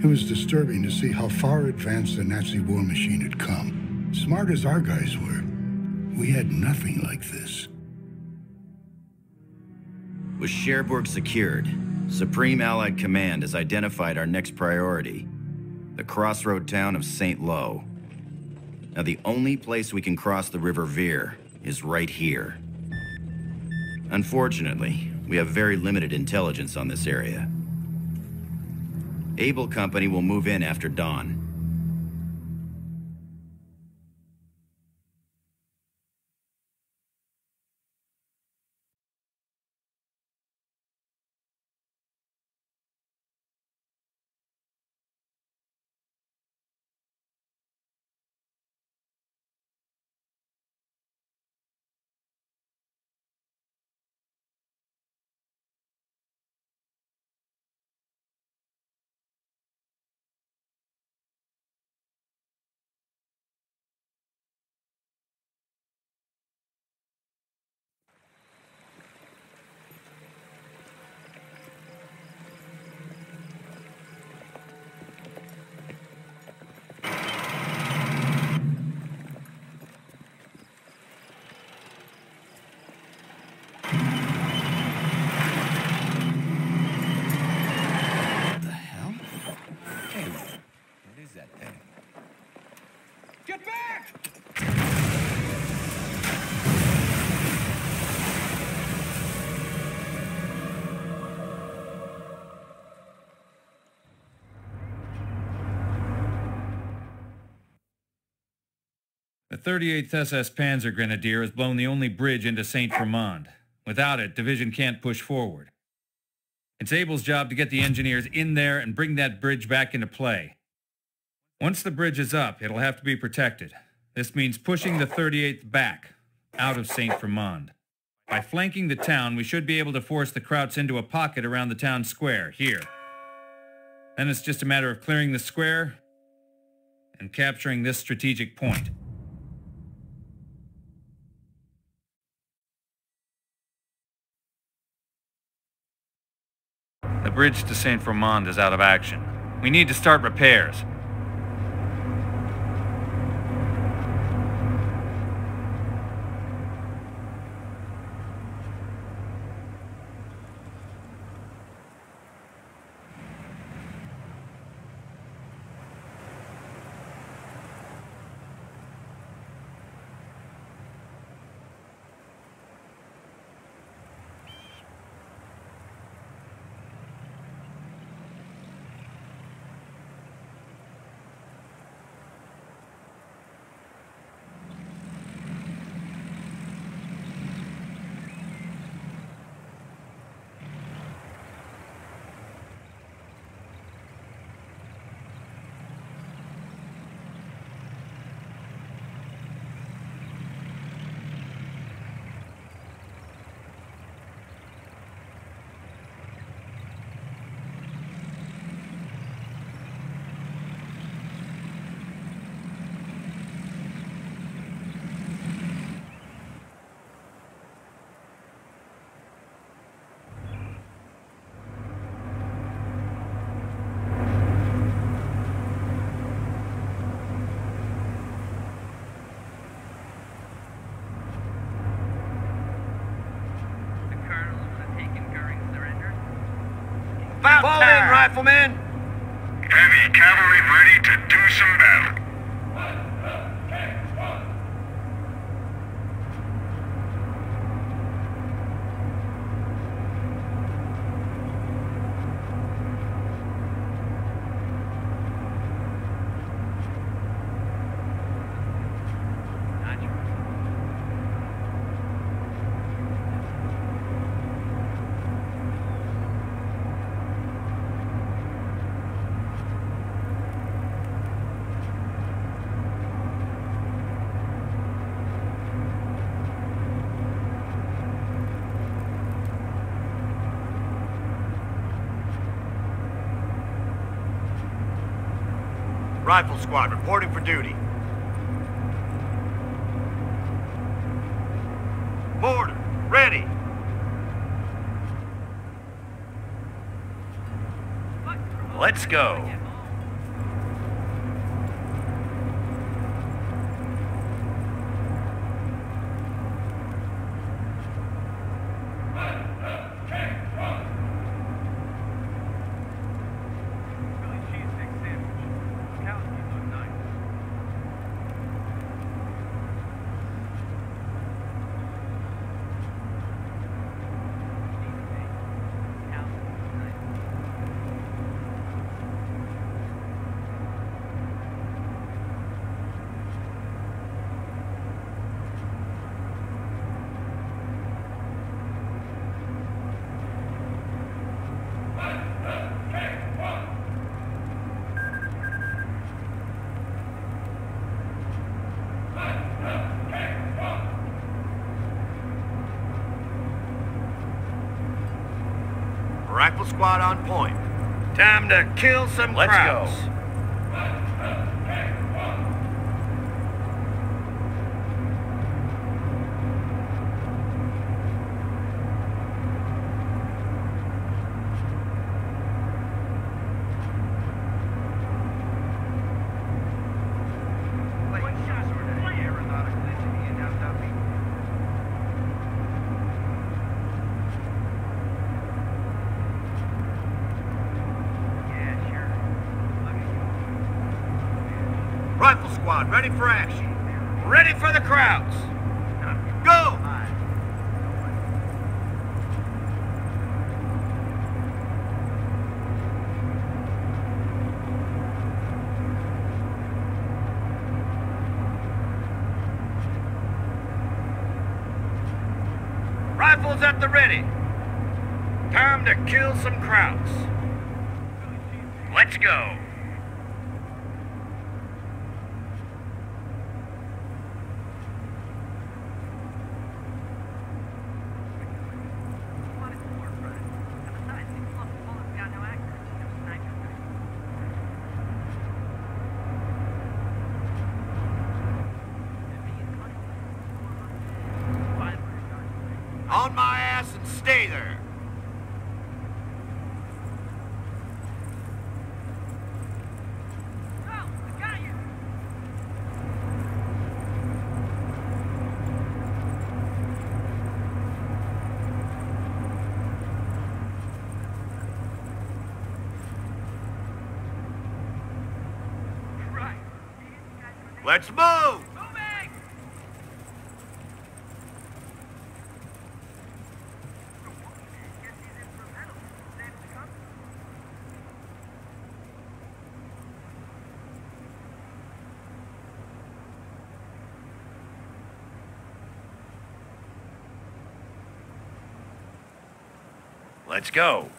It was disturbing to see how far advanced the Nazi war machine had come. Smart as our guys were, we had nothing like this. With Cherbourg secured, Supreme Allied Command has identified our next priority, the crossroad town of St. Lo. Now, the only place we can cross the River Vire is right here. Unfortunately, we have very limited intelligence on this area. Able Company will move in after dawn. 38th SS Panzer Grenadier has blown the only bridge into St. Fromond. Without it, Division can't push forward. It's Able's job to get the engineers in there and bring that bridge back into play. Once the bridge is up, it'll have to be protected. This means pushing the 38th back, out of St. Fromond. By flanking the town, we should be able to force the Krauts into a pocket around the town square, here. Then it's just a matter of clearing the square and capturing this strategic point. The bridge to Saint Fromond is out of action. We need to start repairs. The colonels have taken Goering's surrender. Riflemen! Heavy cavalry ready to do some battle. Rifle squad reporting for duty. Mortar, ready. Let's go. to kill some Let's krauts. Go. ready for action, ready for the krauts. Go! Rifles at the ready. Time to kill some krauts. Let's move! Let's go.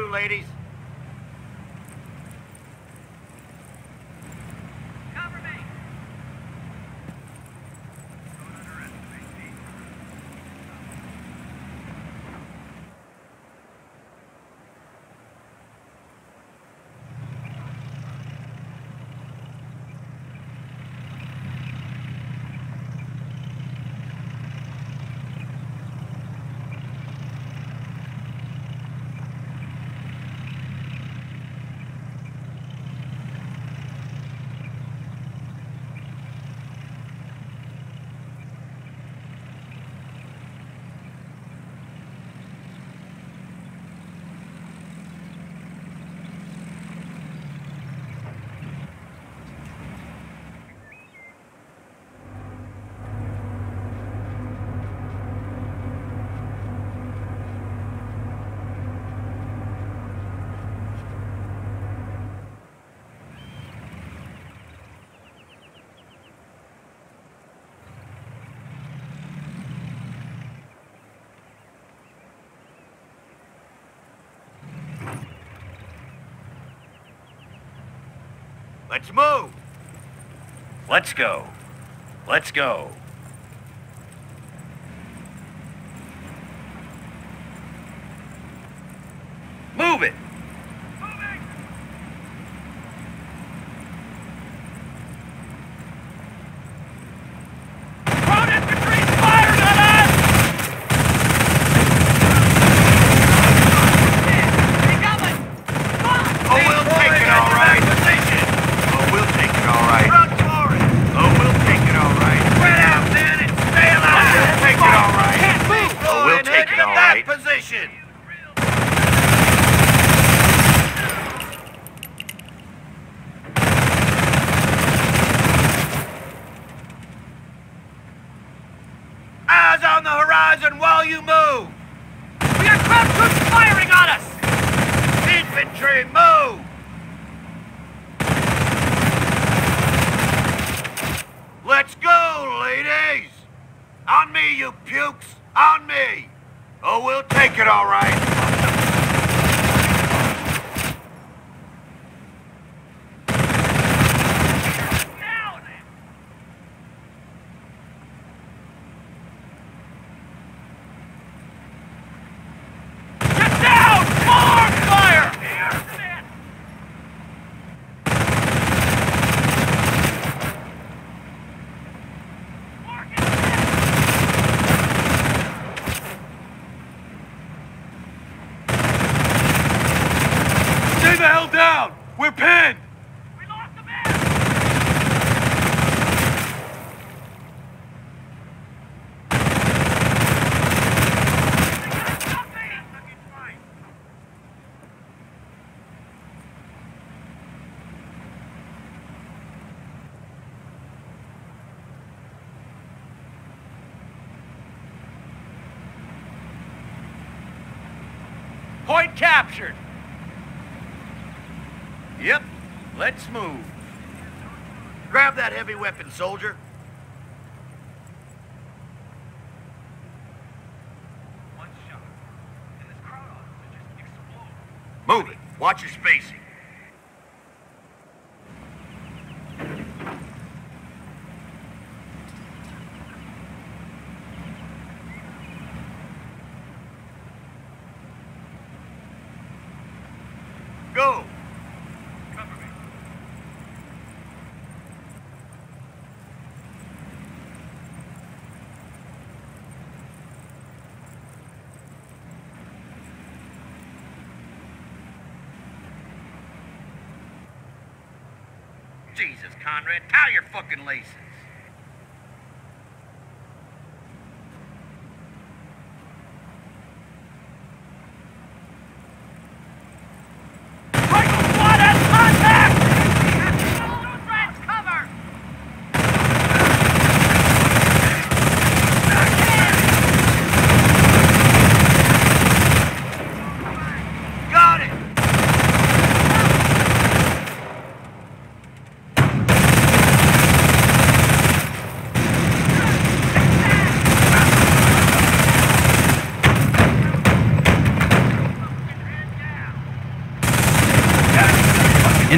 ladies. Let's move. Let's go. Let's go. Soldier. One shot. And this Kraut officer just explode. Move it. Watch your spacing. Go! Cover me. Jesus, Conrad, tie your fucking laces. Rifle squad has contact! Threats, cover! Got it!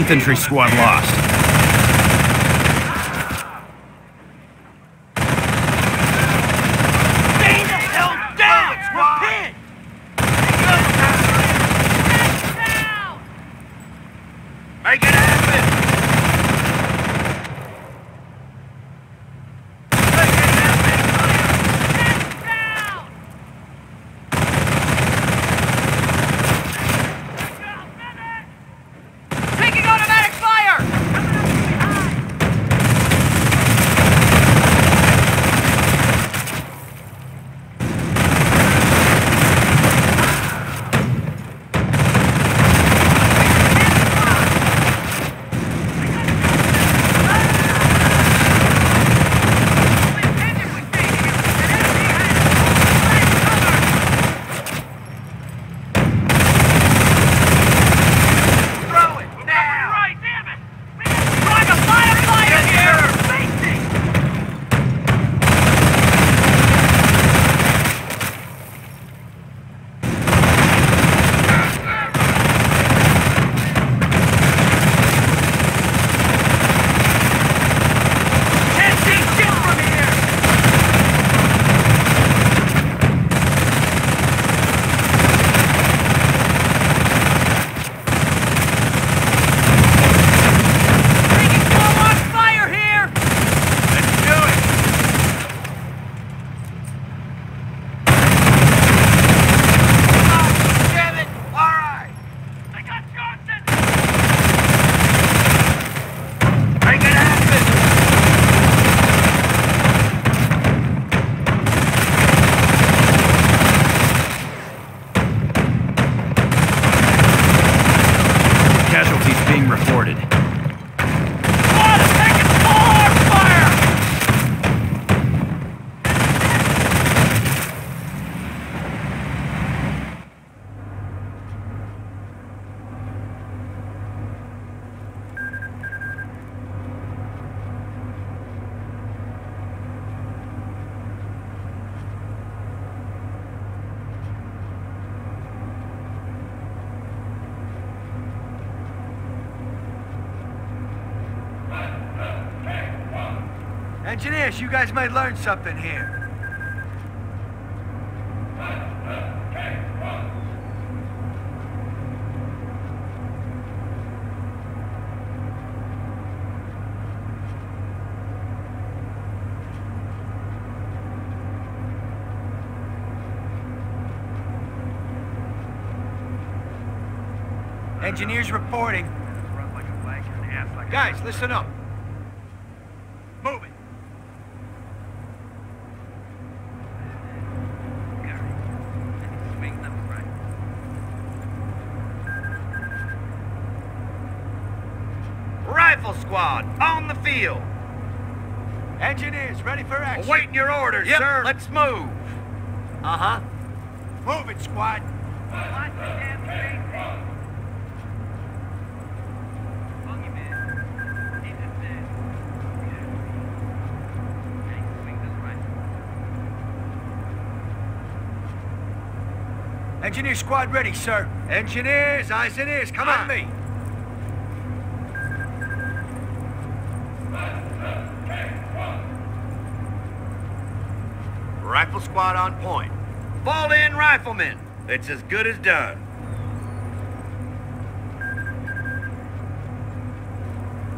Infantry squad lost. you guys might learn something here. Engineers reporting. Guys, listen up. Ready for action. Awaiting your orders, Yep, sir. let's move. Uh-huh. Move it, squad. Engineer squad ready, sir. Engineers, eyes and ears, come on. me. Rifle squad on point. Fall in, riflemen. It's as good as done.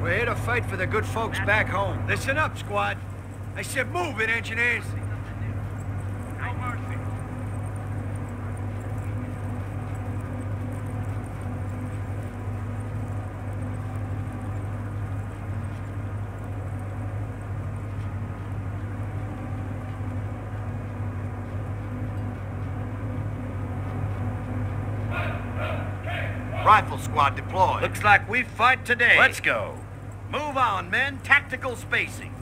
We're here to fight for the good folks back home. Listen up, squad. I said move it, engineers. Rifle squad deployed. Looks like we fight today. Let's go. Move on, men. Tactical spacing.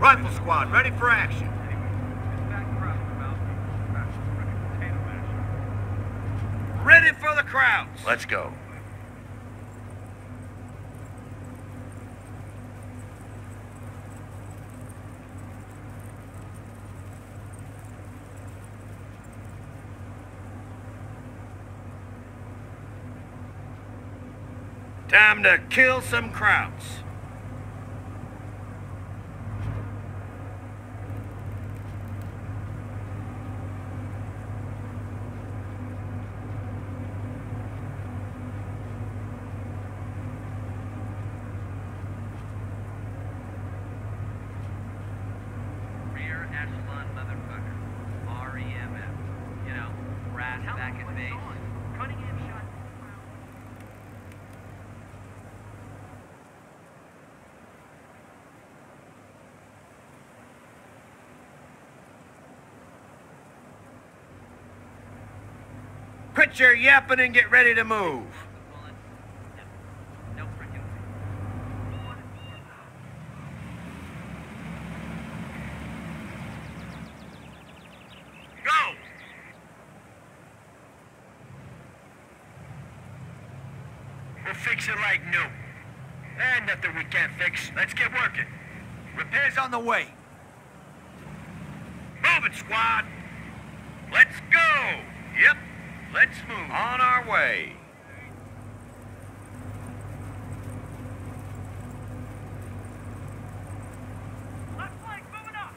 Rifle squad, ready for action. Ready for the krauts. Let's go. Time to kill some krauts. Your yapping and get ready to move. Fix it like new. And nothing we can't fix. Let's get working. Repairs on the way. Move it, squad. Let's go. Yep. Let's move. On our way. Left flank, moving up.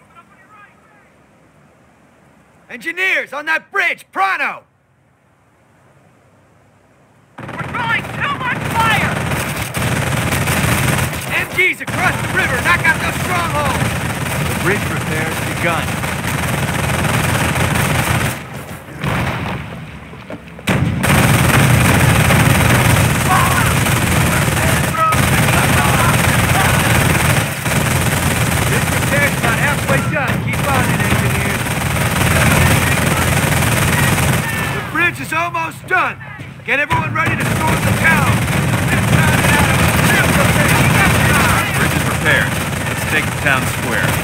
Moving up right. Engineers, on that bridge, pronto! We're throwing too much fire! Across the river, knock out those strongholds! The bridge repairs begun. This repair's about halfway done. Keep on it, engineers. The bridge is almost done. Get everyone ready to storm the town. Bridge is repaired. Let's take the town square.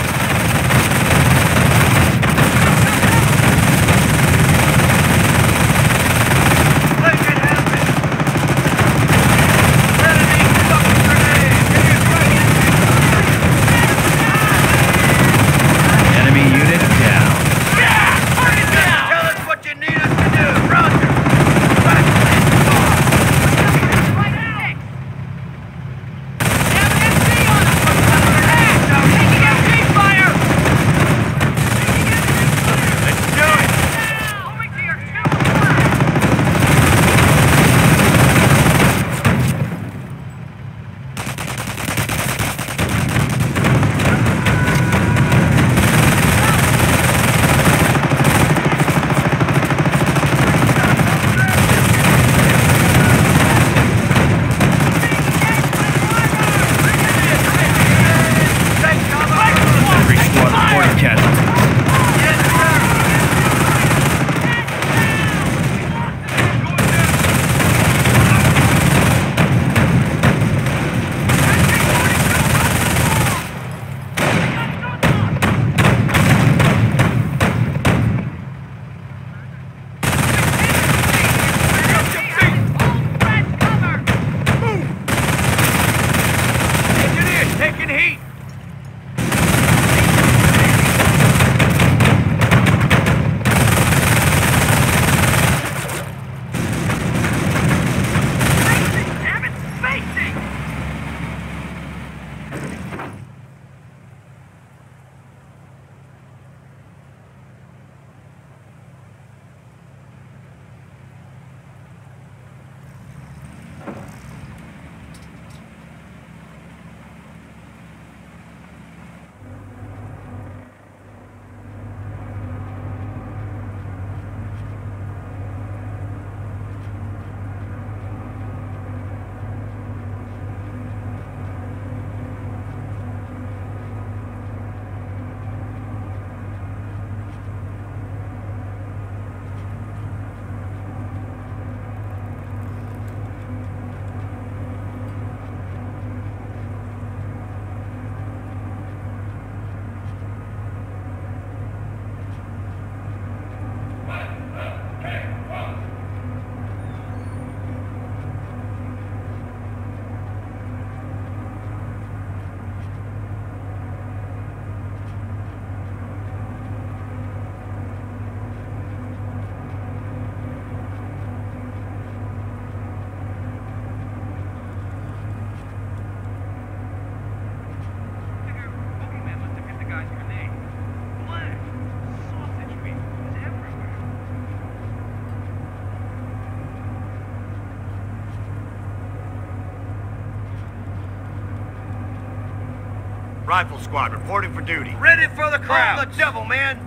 The devil, man.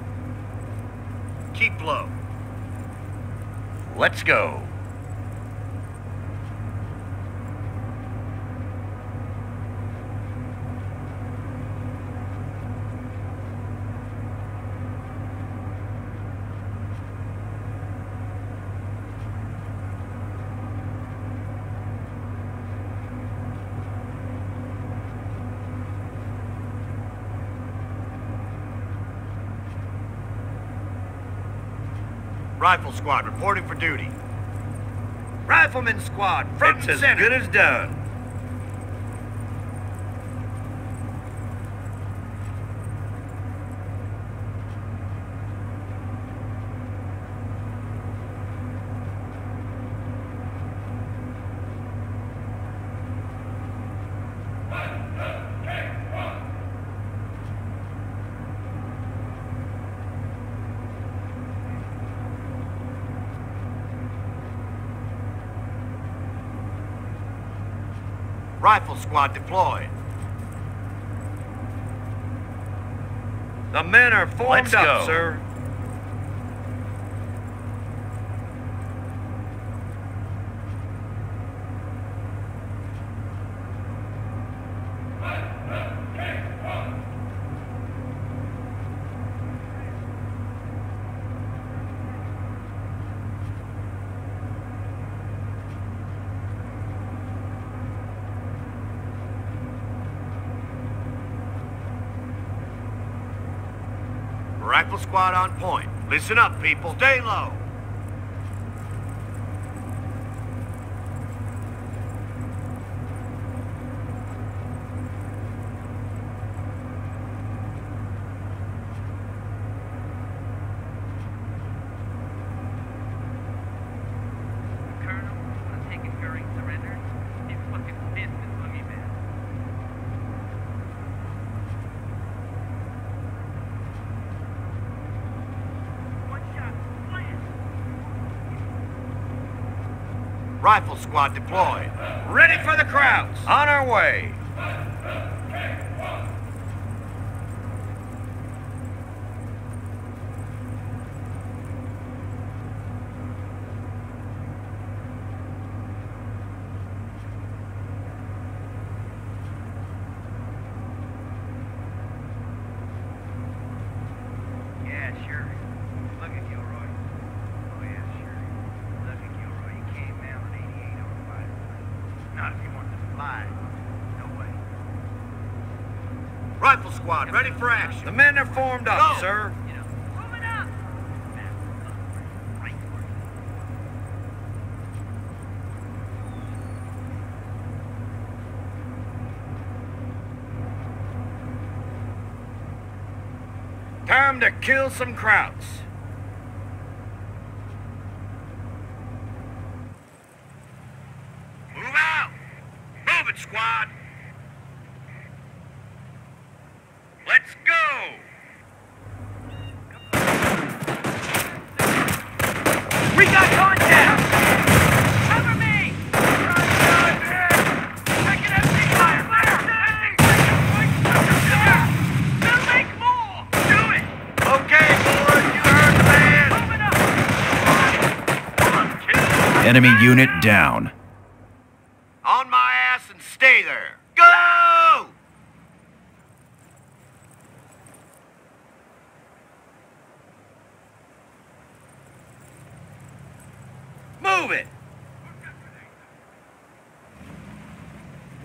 Keep low. Let's go. Rifle squad reporting for duty. Rifleman squad, front It's and as center. good as done. Rifle squad deployed. The men are formed Let's up, go. sir. Rifle squad on point. Listen up, people. Stay low. Colonel, I'm taking Goering surrender. He's fucking pissed at Boogeyman. One shot, fire! Rifle squad deployed. Ready for the krauts. On our way. Yeah, sure. Look at Gilroy. Oh, yeah, sure. Look at Gilroy. He came down on 88 on fire. Not if you want to fly. No way. Rifle squad ready for action. The men are formed up, Go. sir. You know, moving up! Right for it. Time to kill some krauts. Move out. Move it, squad. Let's go. We got contact. Cover me! Taking empty fire! They'll make more! Do it! Okay, boys, you heard the man. Moving up! Enemy unit down. On my ass and stay there. Go! Move it.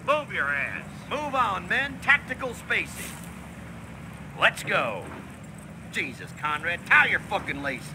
Move your ass. Move on, men. Tactical spacing. Let's go. Jesus, Conrad, tie your fucking laces.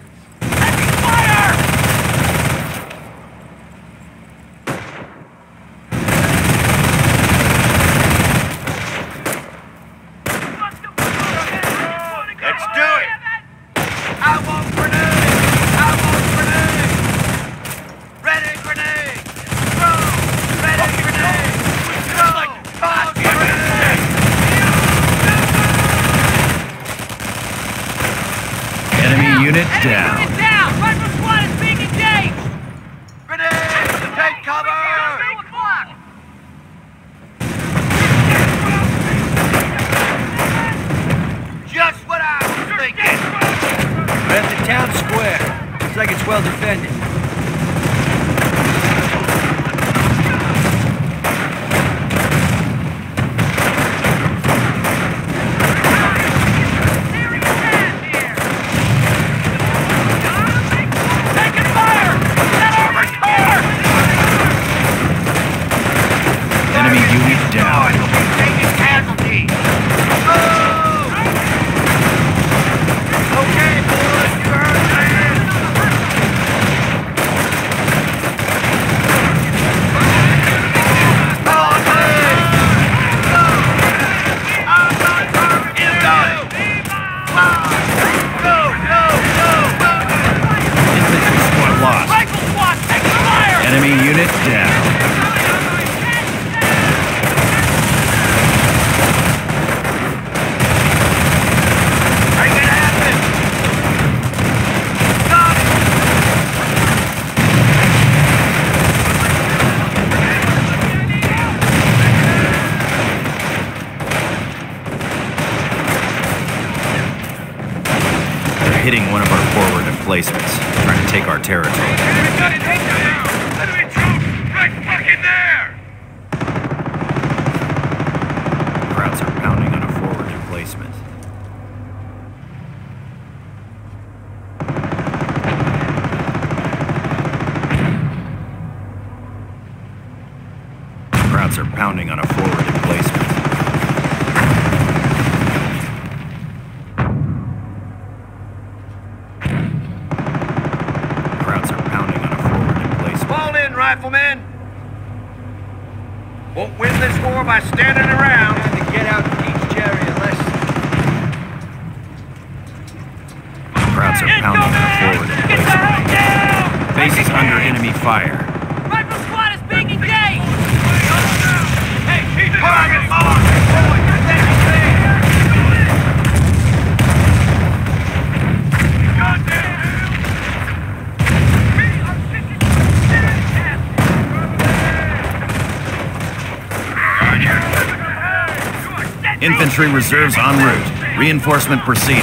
infantry reserves en route. Reinforcement proceeding.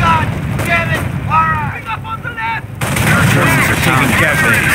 God damn it! All right! pick Up on the left! Our forces are taking casualties.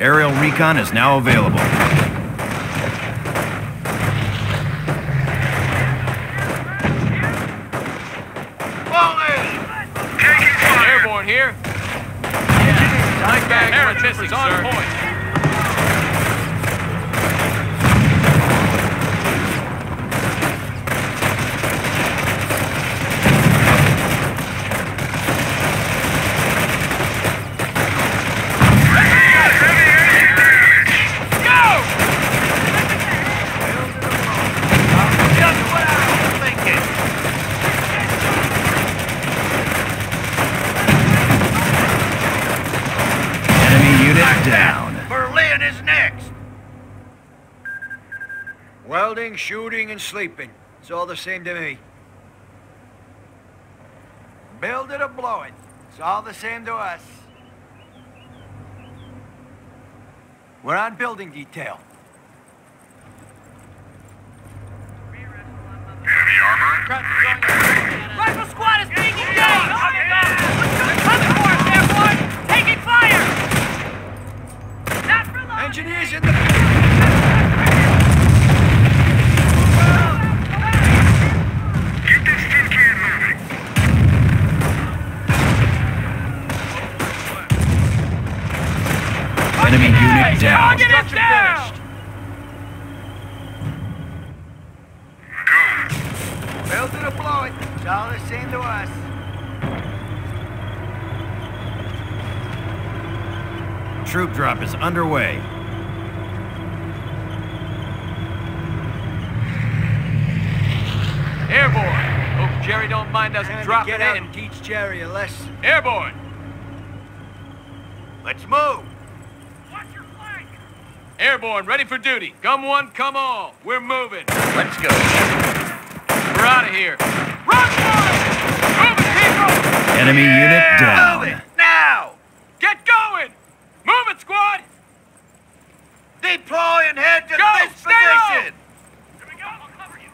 Aerial recon is now available. Sleeping. It's all the same to me. Build it or blow it. It's all the same to us. We're on building detail. Heavy armor. Rifle squad is being engaged! Coming for us, airborne! Taking fire! Not reloading! Engineers in the... Keep this tin can moving. Enemy unit down. Target is down! Go. Build it or blow it. It's all the same to us. Troop drop is underway. Airborne. Hope Jerry don't mind us Time to dropping get out in. and teach Jerry a lesson. Airborne. Let's move. Watch your flank! Airborne, ready for duty. Come one, come all. We're moving. Let's go. We're out of here. Run for it! Move it, people! Enemy unit down. it, now! Get going! Move it, squad! Deploy and head to Go, this stay low! position! Here we go, I'll cover you!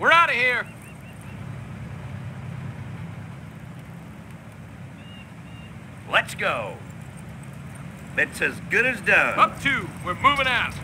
We're out of here. Let's go. That's as good as done. Up two. We're moving out.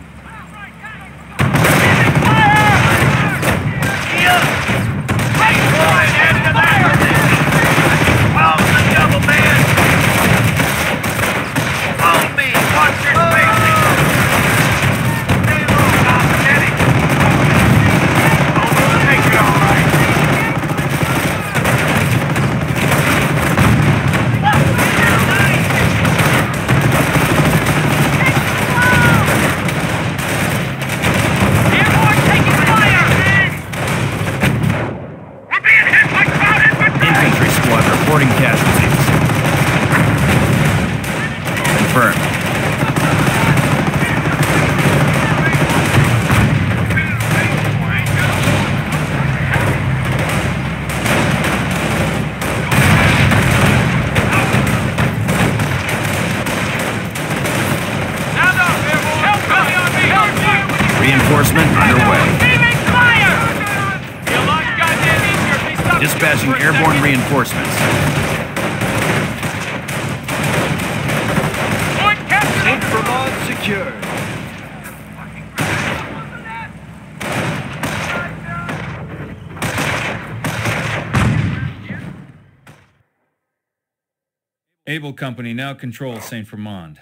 Able Company now controls Saint Fromond.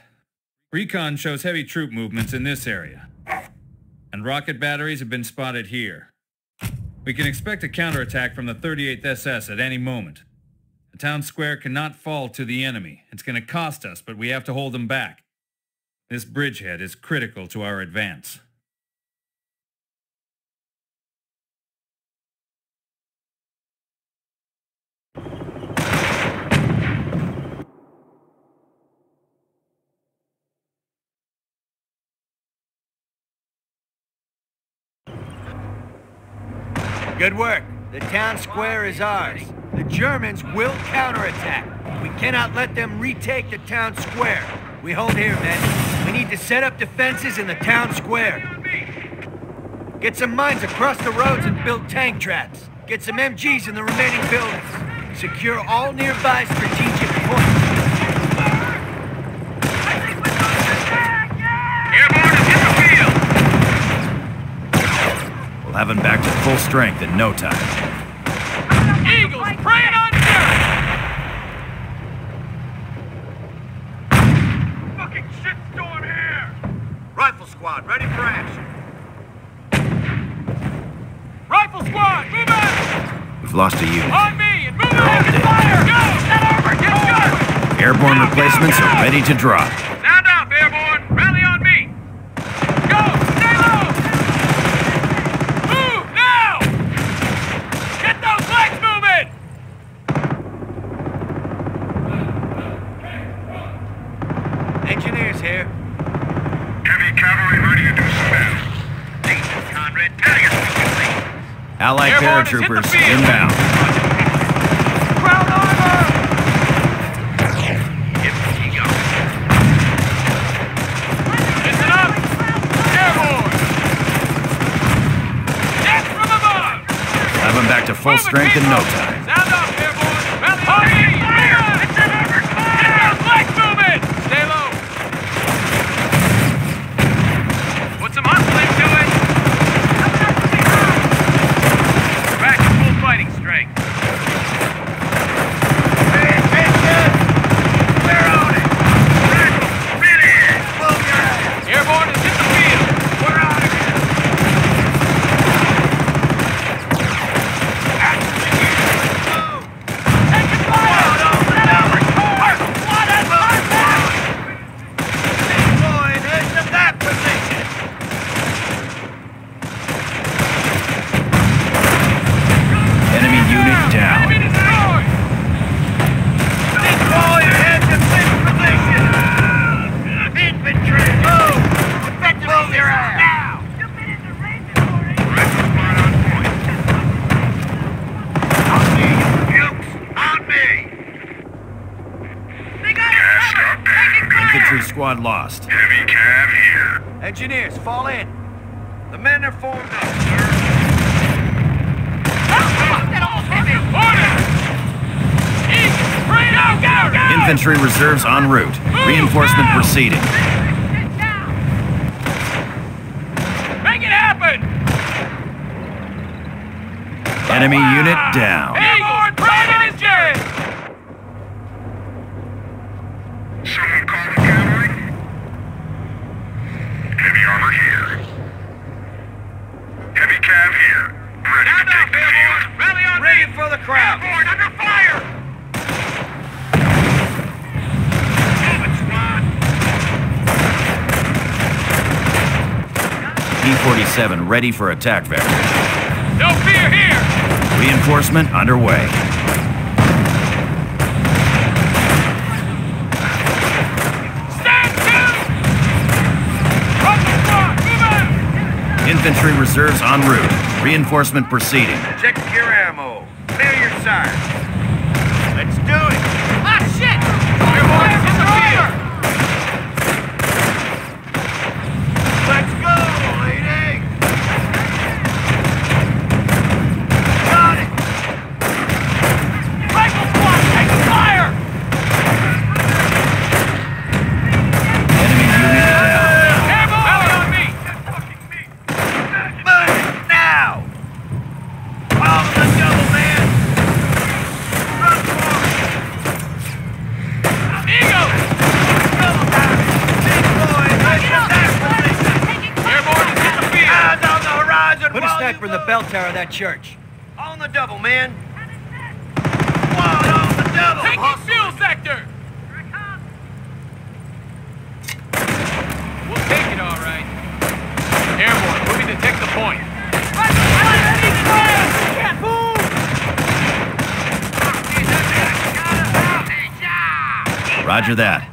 Recon shows heavy troop movements in this area. And rocket batteries have been spotted here. We can expect a counterattack from the 38th SS at any moment. The town square cannot fall to the enemy. It's going to cost us, but we have to hold them back. This bridgehead is critical to our advance. Good work. The town square is ours. The Germans will counterattack. We cannot let them retake the town square. We hold here, men. We need to set up defenses in the town square. Get some mines across the roads and build tank traps. Get some MGs in the remaining buildings. Secure all nearby strategic points. Airborne is in the field. We'll have him back to full strength in no time. Eagles preying on Jerry. Fucking shitstorm here. Rifle squad, ready for action. Rifle squad, move out. We've lost a unit. On me and move out. Fire. Go. Set over. Get. Airborne replacements are ready to drop. here. Heavy cavalry ready to do some Conrad. Tell Allied Airborne paratroopers inbound. Armor! Have them back to full strength in no time. Engineers, fall in. The men are formed up, sir. Infantry reserves en route. Reinforcement proceeding. Make it happen! Enemy unit down. 7 ready for attack, Vac. No fear here! Reinforcement underway. Infantry reserves en route. Reinforcement proceeding. Check your ammo. Clear your sights. church. On the double, man. One on the double. Take your shield sector. We'll take it all right. Airborne, moving to take the point. Roger that.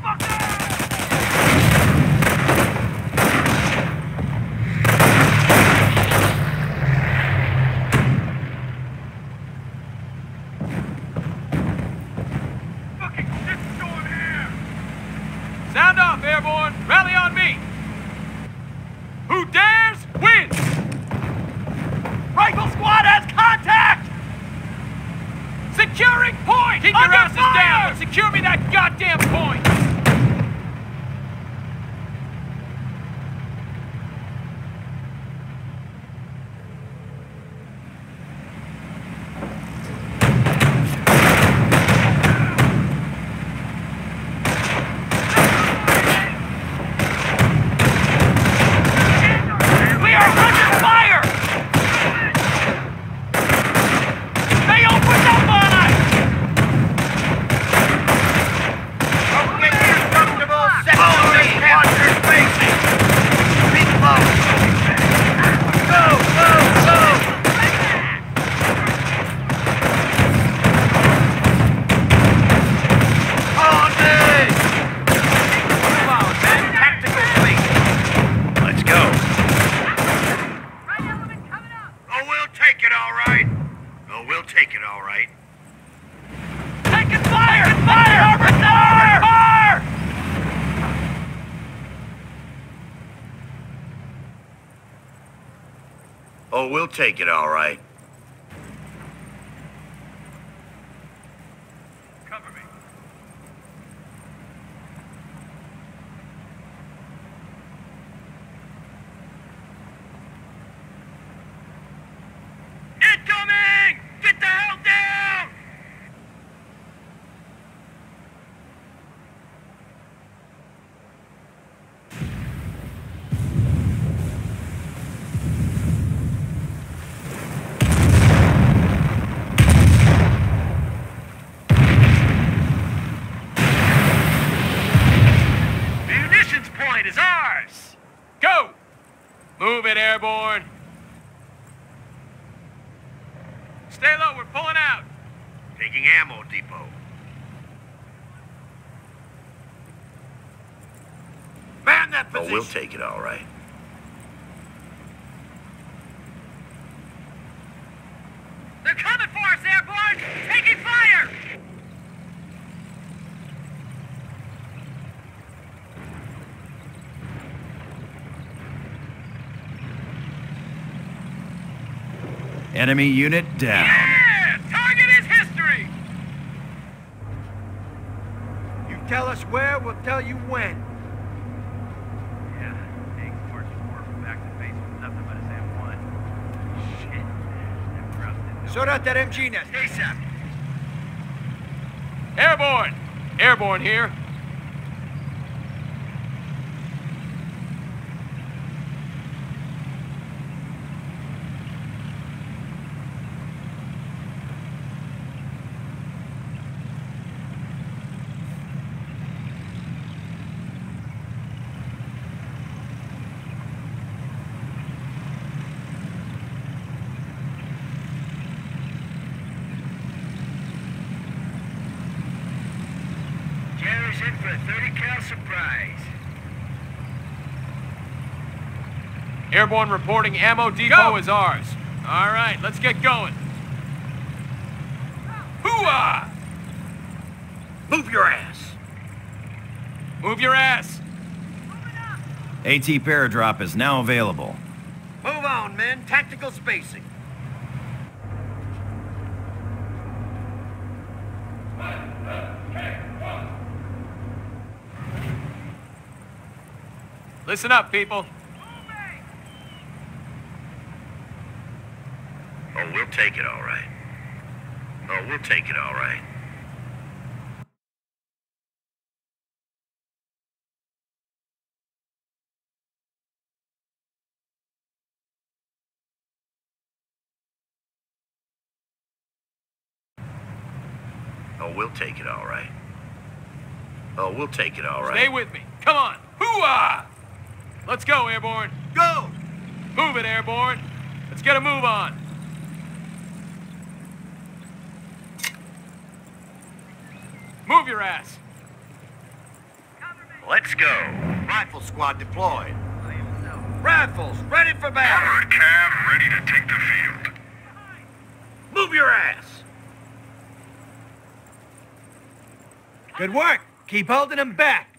Take it all right. Cover me. Incoming! Get the hell down! Munitions point is ours! Go! Move it, airborne. Stay low, we're pulling out. Taking ammo depot. Man that position! Oh, we'll take it all right. They're coming for us, airborne! Taking fire! Enemy unit down. Yeah! Target is history! You tell us where, we'll tell you when. Yeah, big horse four back to base with nothing but his M1. Shit. That grouse Sort out that MG nest, ASAP. Airborne! Airborne here. Jerry's in for a 30 cal surprise. Airborne reporting ammo depot is ours. All right, let's get going. Hooah! Move your ass! Move your ass. AT paradrop is now available. Move on, men. Tactical spacing. Listen up, people. Oh, we'll take it all right. We'll take it all right. Oh, we'll take it all right. Oh, we'll take it all right. Stay with me. Come on. Hooah! Let's go, Airborne. Go! Move it, Airborne. Let's get a move on. Move your ass. Let's go. Rifle squad deployed. Rifles, ready for battle. right, Cav, ready to take the field. Move your ass. Good work. Keep holding them back.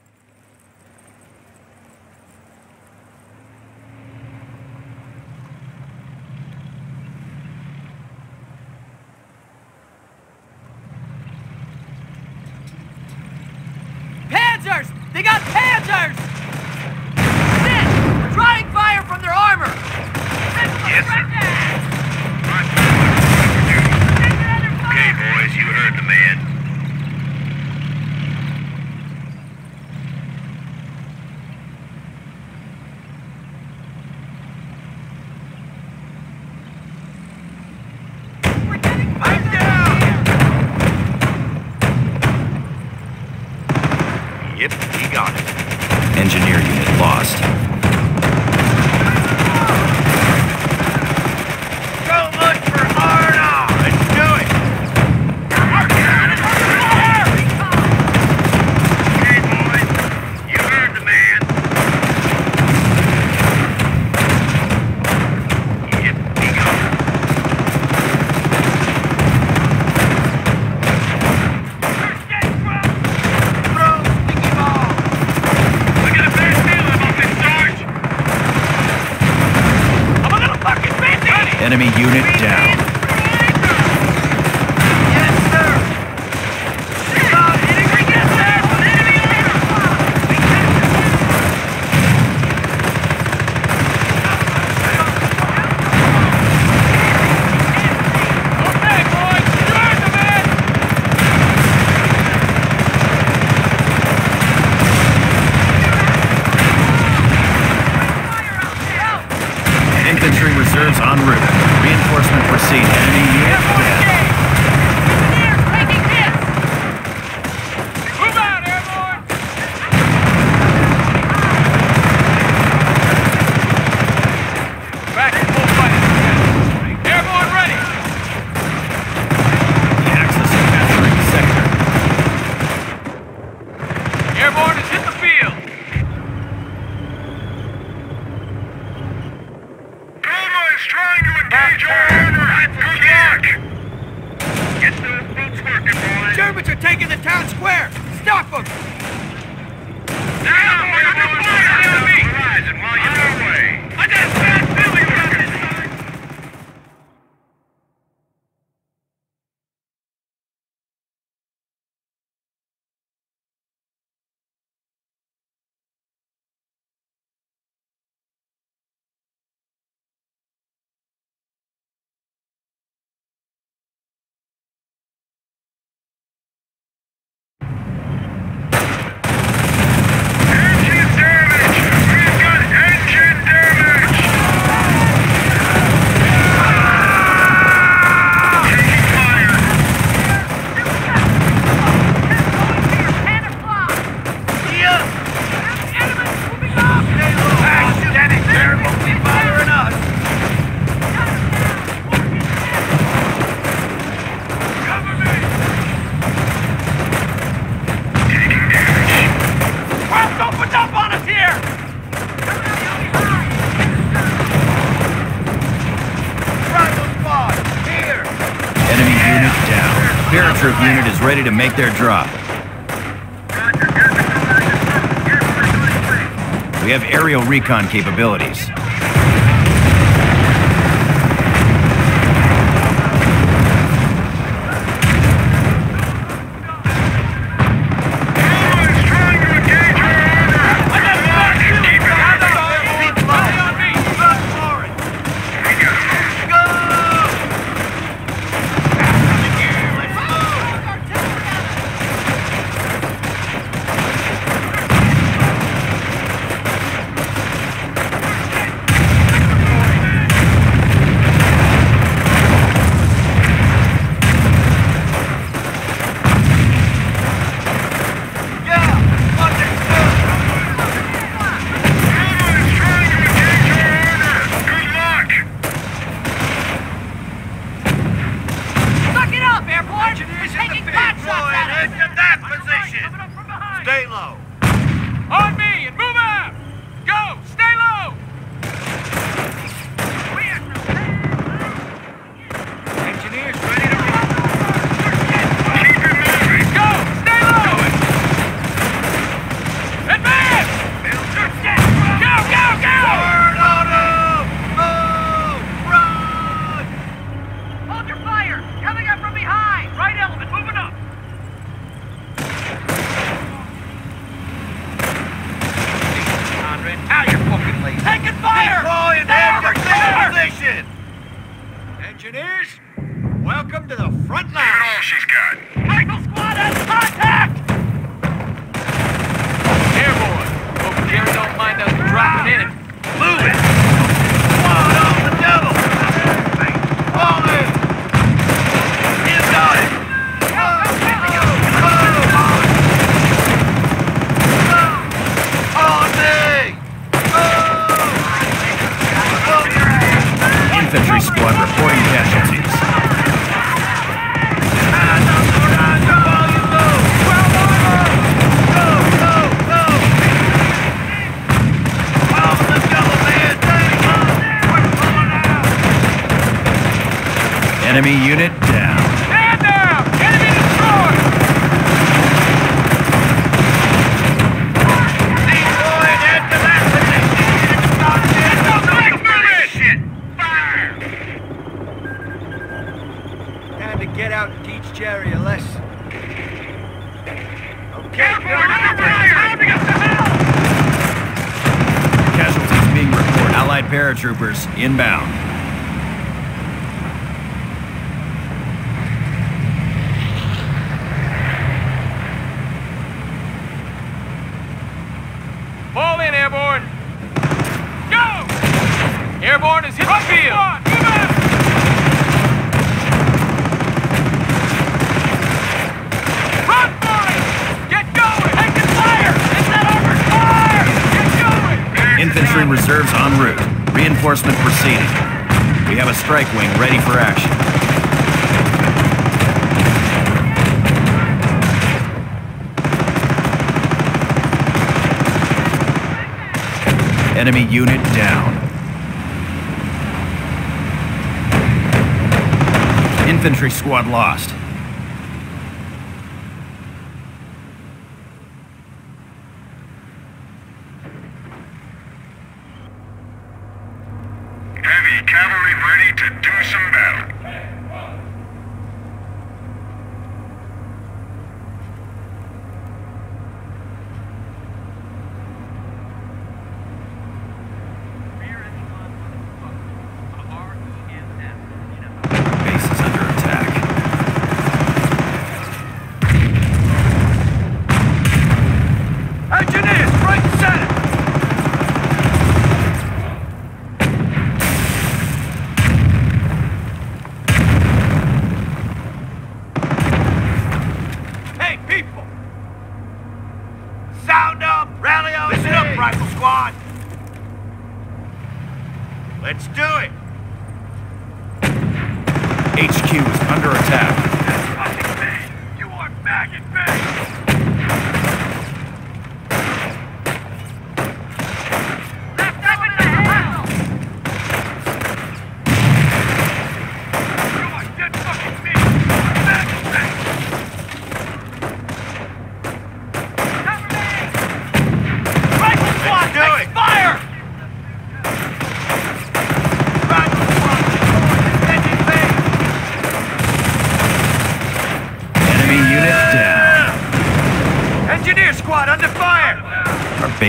ready to make their drop. We have aerial recon capabilities. paratroopers inbound. infantry squad lost.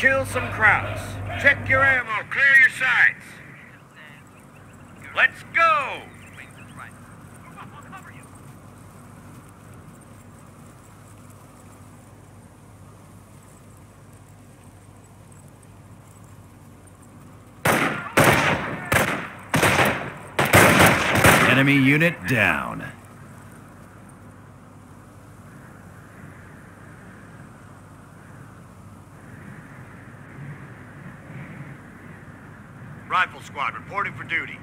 kill some Krauts. Check your ammo, clear your sights. Let's go! Enemy unit down. Rifle squad, reporting for duty.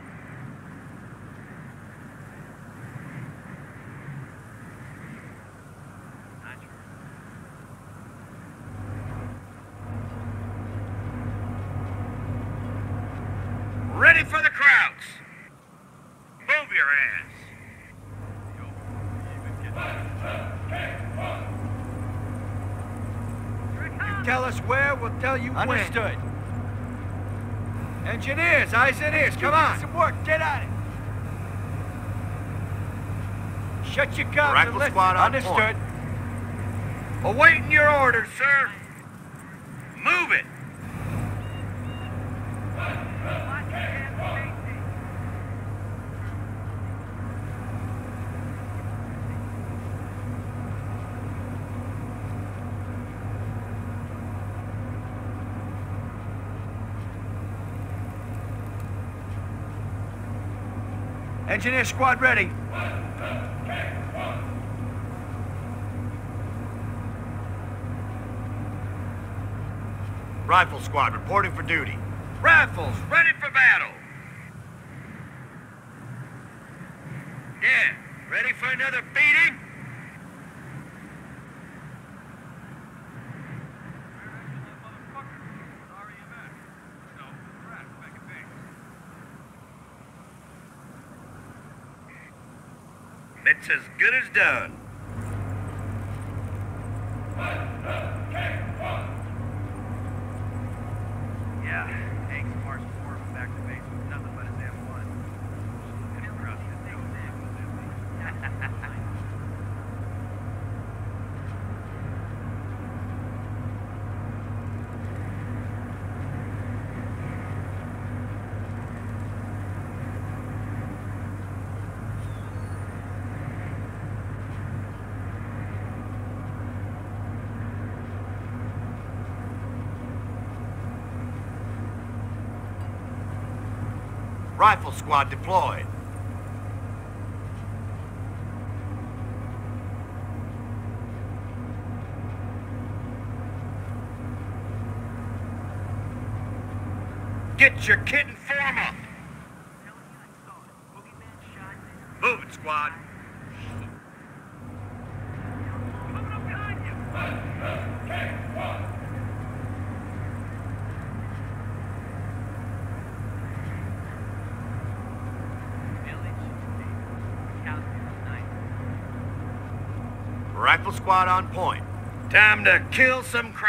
Ready for the Krauts. Move your ass. You tell us where, we'll tell you when. Understood. Engineers, eyes and ears, come on. Some work, get at it. Shut your guns Rifle and listen. squad on Understood. Awaiting your orders, sir. Move it. Engineer squad ready. Rifle squad, reporting for duty. Rifles, ready for battle. Yeah, ready for another beating? It's as good as done. Yeah, Hank's marched forward back to base with nothing but his M1. Looking for us to do Rifle squad deployed. Get your kit and form up. Move it, squad. Rifle squad on point. Time to kill some Krauts.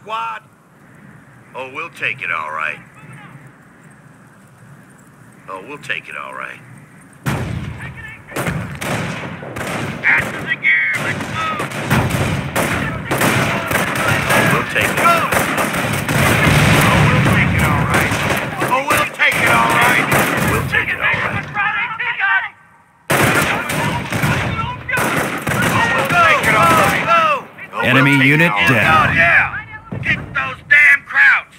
Squad! Oh, we'll take it all right. Oh, we'll take it all right. After the gear, let's move! Oh, we'll take it. Oh, we'll take it all right. Oh, we'll take it all right. We'll take it all right. Oh, we'll take it all right. Oh, we'll oh, Enemy unit oh, all right. down. Kick those damn krauts.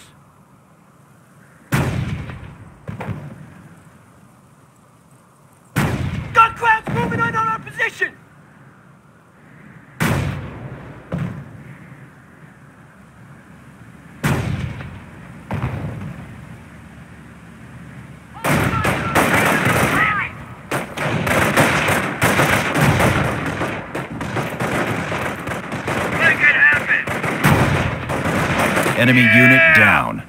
Gun crowds moving in on our position! Make it happen. Enemy unit down.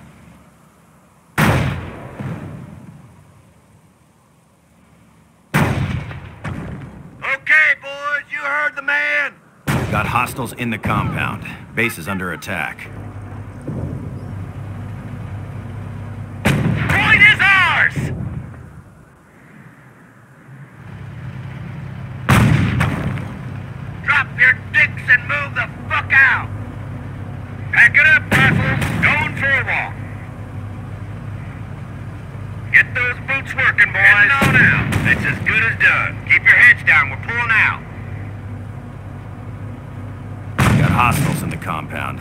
Okay, boys, you heard the man. Got hostiles in the compound. Base is under attack. Point is ours. Drop your dicks and move the fuck out. Pack it up, rifles. Going for a walk. Get those boots working, boys. Getting on out. It's as good as done. Keep your heads down. We're pulling out. Got hostiles in the compound.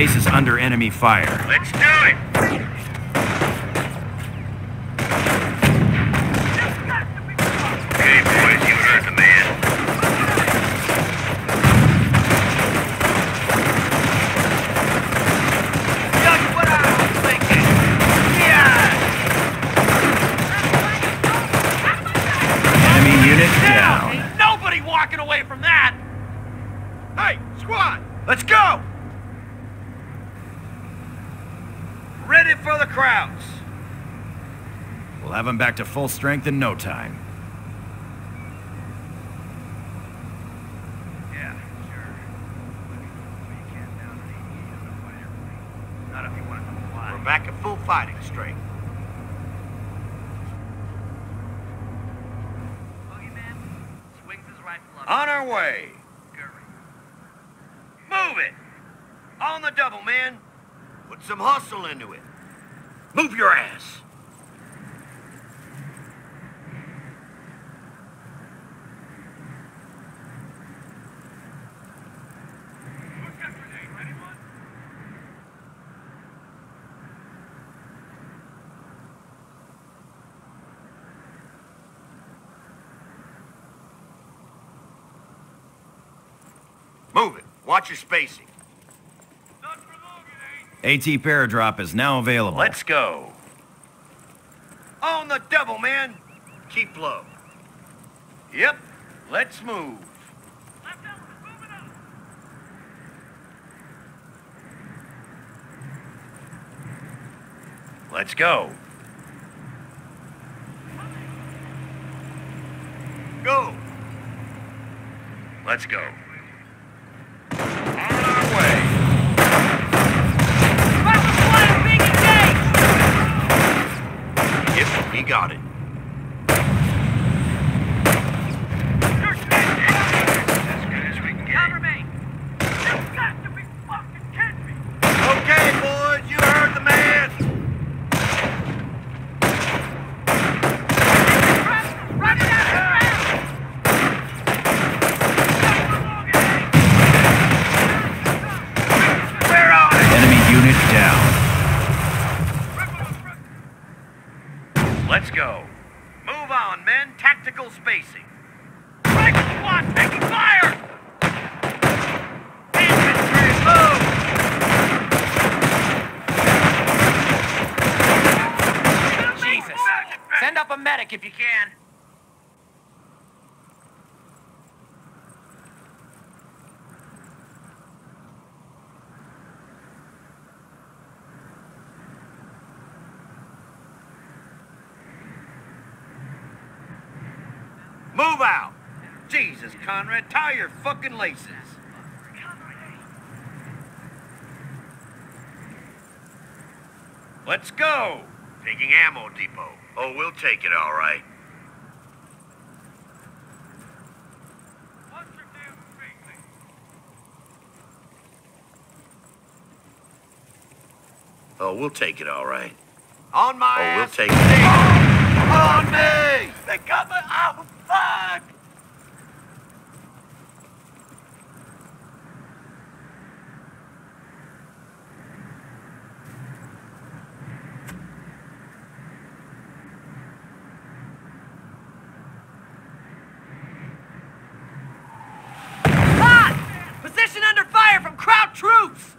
Base is under enemy fire. Let's do it! Okay, boys, you heard the man. Just what I was thinking. Yeah! Enemy unit down. Ain't nobody walking away from that! Hey, squad, let's go! Ready for the Krauts. We'll have them back to full strength in no time. Yeah, sure. But you can't down an 88 on a fighter plane. Not if you want it to fly. We're back at full fighting strength. Boogeyman swings his rifle up. On our way. Scurry. Move it! On the double, man. Put some hustle into it. Move your ass. Move it. Watch your spacing. AT paradrop is now available. Let's go. On the devil, man. Keep low. Yep. Let's move. Let's go. Go. Let's go. He got it. As good as we can get. Cover me! You got to be fucking kidding me! Okay, boys, you heard the man. Run it out of the ground! We're on it. Enemy unit down. Let's go. Move on, men. Tactical spacing. Rifle squad taking fire! Infantry, move! Jesus. Send up a medic if you can. Move out. Jesus, Conrad, tie your fucking laces. Let's go. Taking ammo depot. Oh, we'll take it all right. Oh, we'll take it all right. On my oh, we'll take it. On me! They got me. Oh, fuck! Hot! Position under fire from Kraut troops!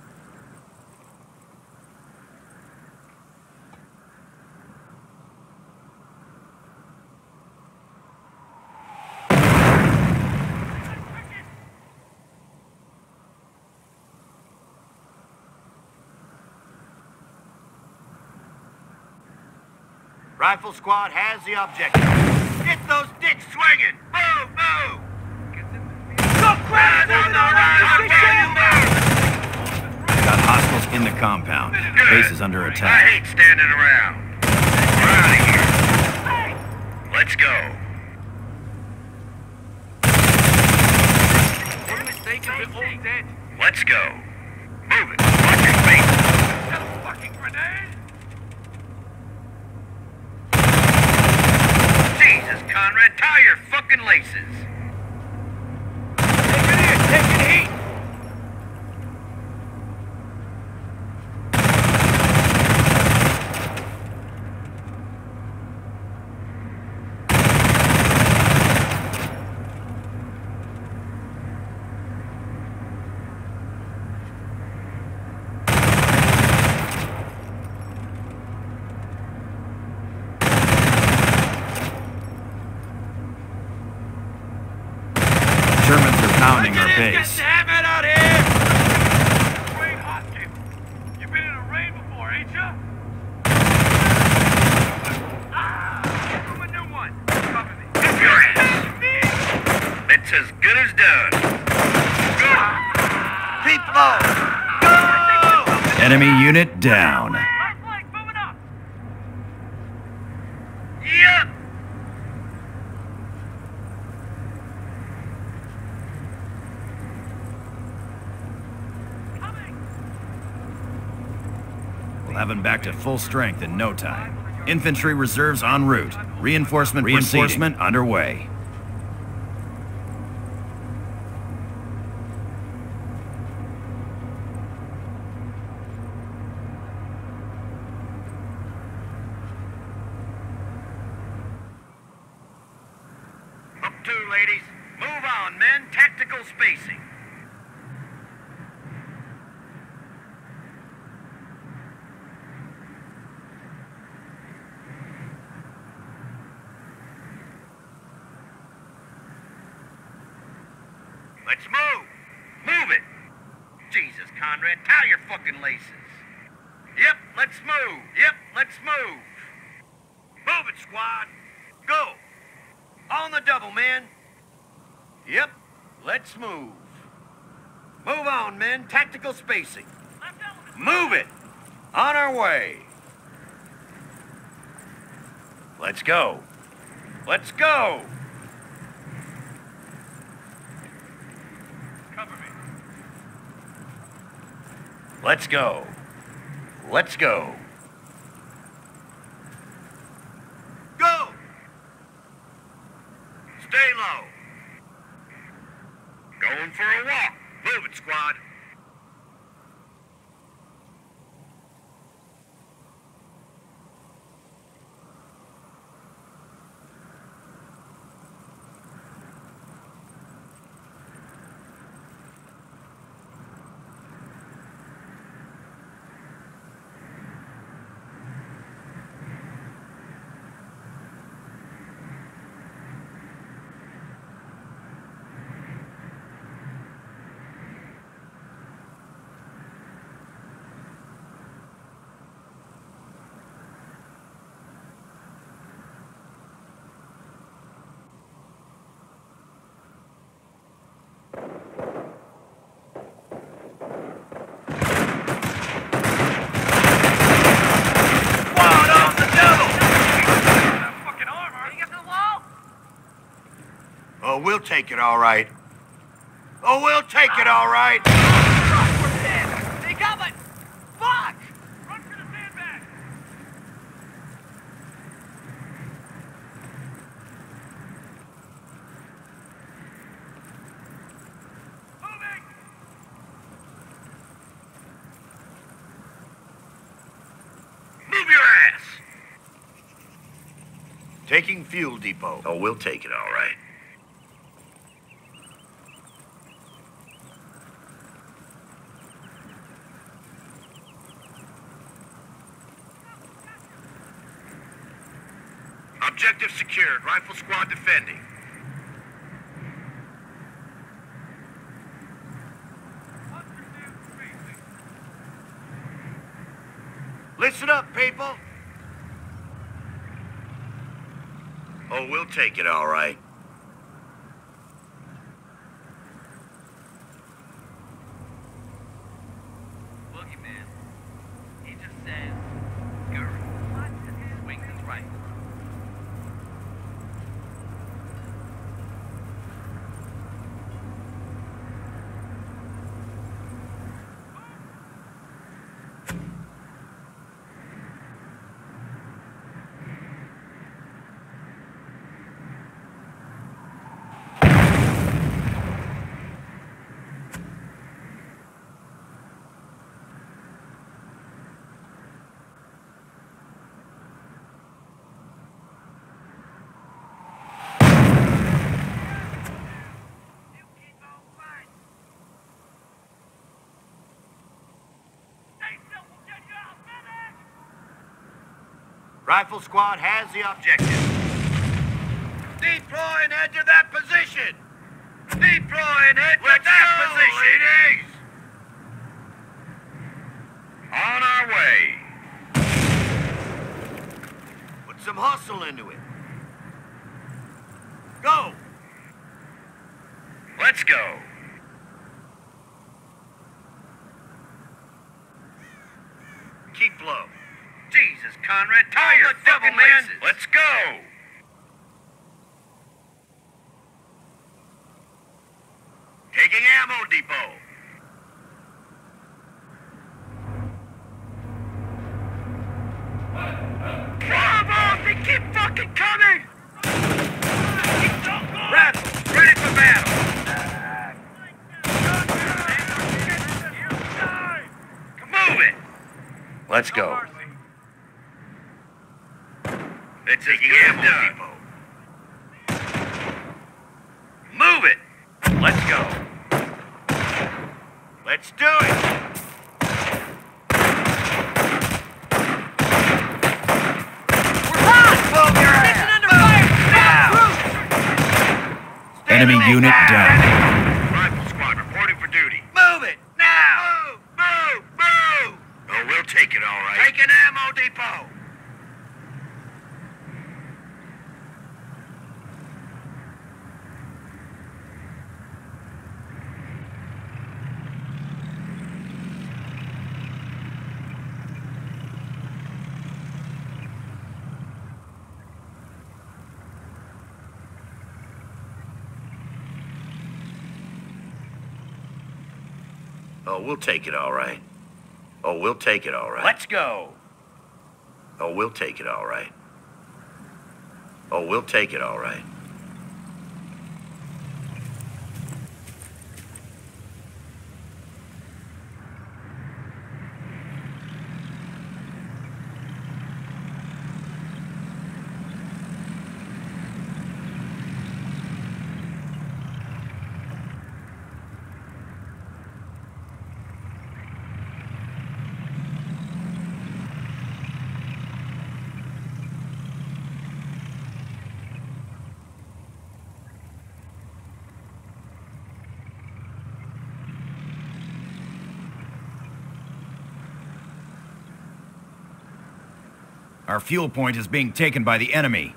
Rifle squad has the objective. Get those dicks swinging! Move, move! Go grab on the right! Got hostiles in the compound. Base is under attack. I hate standing around. We're out of here. Let's go. We're mistaken, we're all dead. Let's go. Move it. Watch your feet. That a fucking grenade? Jesus, Conrad, tie your fucking laces. Take it in, take it heat. defending our base. Damn it out here! Rain Hopkins. You been in a rain before, ain't ya? Ah! Give him a new one. Cover me. Move your ass. It's as good as done. Go. Keep low! Go! Enemy unit down. Left flank, moving up. Yep. We'll have him back to full strength in no time. Infantry reserves en route. Reinforcement reinforcement underway. Up two, ladies. Move on, men. Tactical spacing. Let's move. Move it. Jesus, Conrad, tie your fucking laces. Yep, let's move. Yep, let's move. Move it, squad. Go. On the double, men. Yep, let's move. Move on, men. Tactical spacing. Move it. On our way. Let's go. Let's go. Cover me. Let's go. Let's go. Go. Stay low. Going for a walk. Move it, squad on the double. That fucking armor. Can you get to the wall? Oh, we'll take it all right. Oh, we'll take it all right. Fuck, we're pinned. Fuck. Run for the sandbag. Moving. Move your ass. Taking fuel depot. Oh, we'll take it all right. Objective secured. Rifle squad defending. Listen up, people. Oh, we'll take it all right. Boogeyman. He just says, scurry. Swings his right. You keep on fighting. Stay still. We'll get you out. Medic. Rifle squad has the objective. Deploy and enter that position. Deploying it to that position. Ladies. On our way. Put some hustle into it. Go. Let's go. Keep low. Jesus, Conrad, tie your Let's go. Taking ammo depot. Bravo! They keep fucking coming! Rebels, ready for battle! Move it! Let's go. It's a ammo depot. Move it! Let's go. Let's do it! Move your ass! under fire! Now! Enemy unit down. Rifle squad reporting for duty. Move it! Now! Move! Move! Move! Oh, we'll take it all right. Take an ammo depot! Oh, we'll take it all right. Oh, we'll take it all right. Let's go. Oh, we'll take it all right. Oh, we'll take it all right. Our fuel point is being taken by the enemy.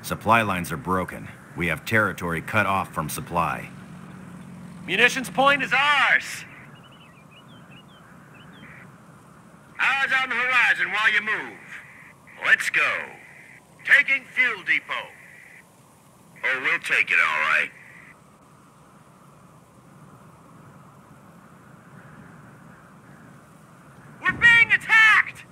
Supply lines are broken. We have territory cut off from supply. Munitions point is ours. Eyes on the horizon while you move. Let's go. Taking fuel depot. Oh, we'll take it all right. We're being attacked!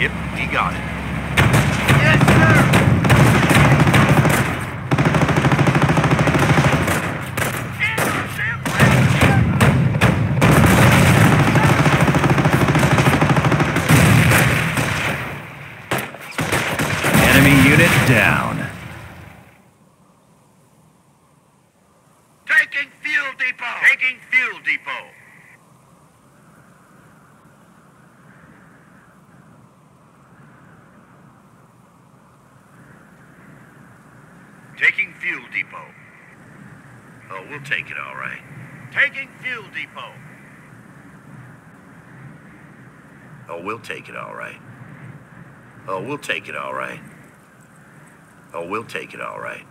Yep, he got it. Yes, sir! Enemy unit down. Taking fuel depot. Taking fuel depot. Taking fuel depot. Oh, we'll take it all right. Taking fuel depot. Oh, we'll take it all right. Oh, we'll take it all right. Oh, we'll take it all right.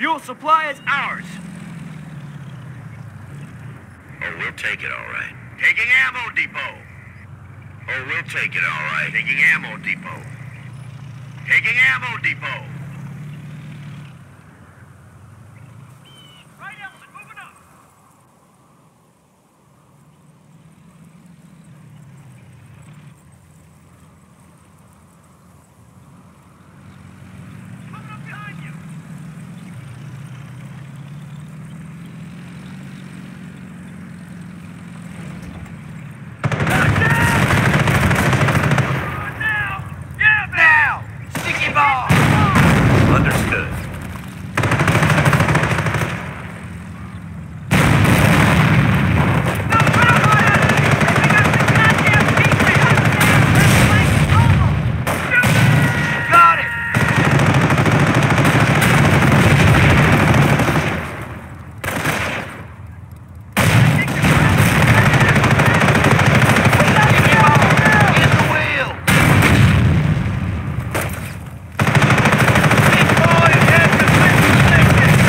Fuel supply is ours. Oh, we'll take it all right. Taking ammo depot. Oh, we'll take it all right. Taking ammo depot. Taking ammo depot. Right, Evelyn, moving up. Coming up behind you. Now! Yeah, Now! Sticky ball! Understood. Got it! Sticky ball! Get the wheel! Big boy, head deflected!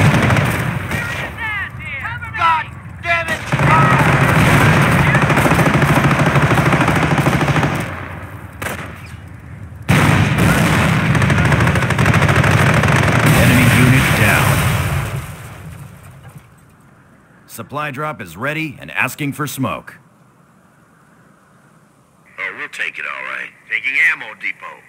God damn it! Enemy unit down. Supply drop is ready and asking for smoke. Oh, we'll take it all right. Taking ammo depot.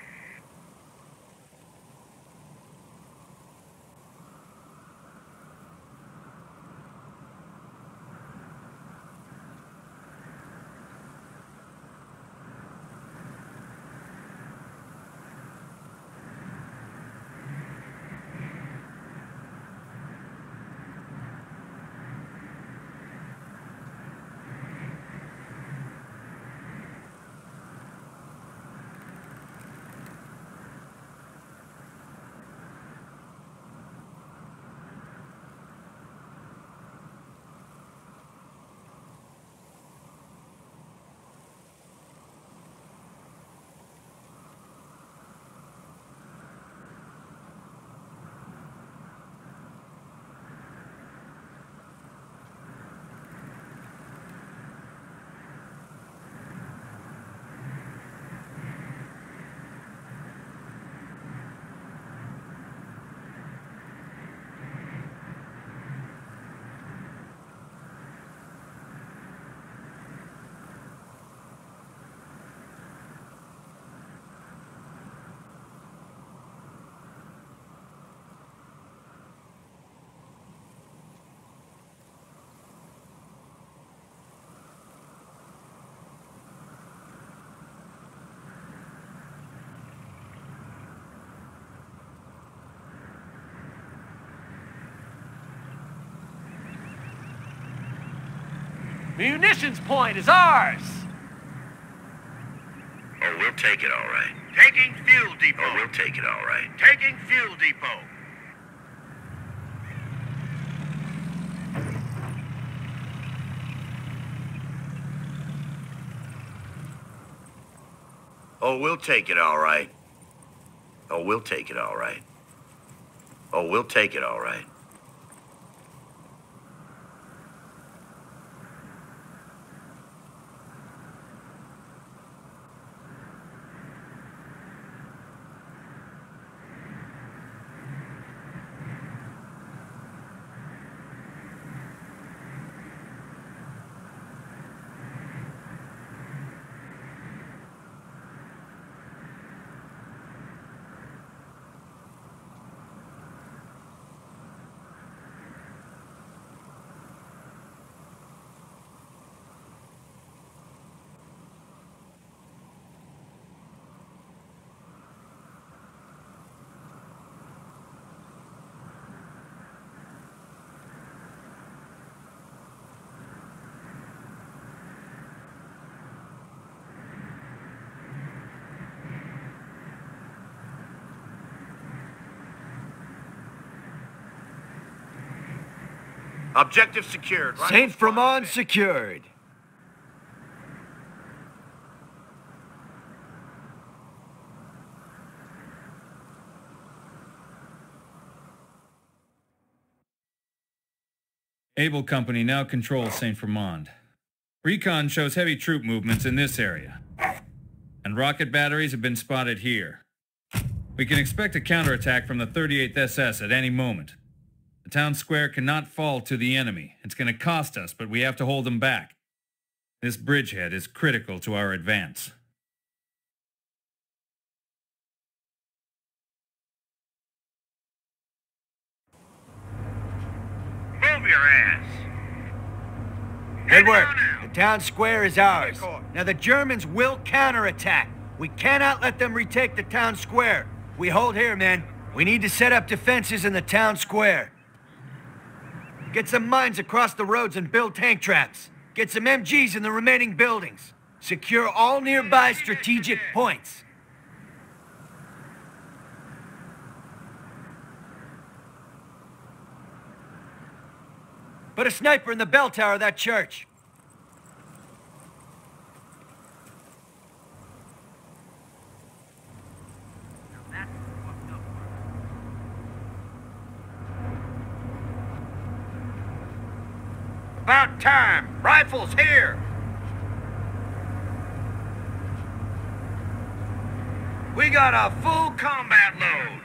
Munitions point is ours. Oh, we'll take it all right. Taking fuel depot. Oh, we'll take it all right. Taking fuel depot. Oh, we'll take it all right. Oh, we'll take it all right. Oh, we'll take it all right. Objective secured. Right Saint Fromond secured. Able Company now controls Saint Fromond. Recon shows heavy troop movements in this area. And rocket batteries have been spotted here. We We can expect a counterattack from the 38th SS at any moment. The town square cannot fall to the enemy. It's going to cost us, but we have to hold them back. This bridgehead is critical to our advance. Move your ass. Good work. The town square is ours. Now the Germans will counterattack. We cannot let them retake the town square. We hold here, men. We need to set up defenses in the town square. Get some mines across the roads and build tank traps. Get some MGs in the remaining buildings. Secure all nearby strategic points. Put a sniper in the bell tower of that church. About time. Rifles here. We got a full combat load.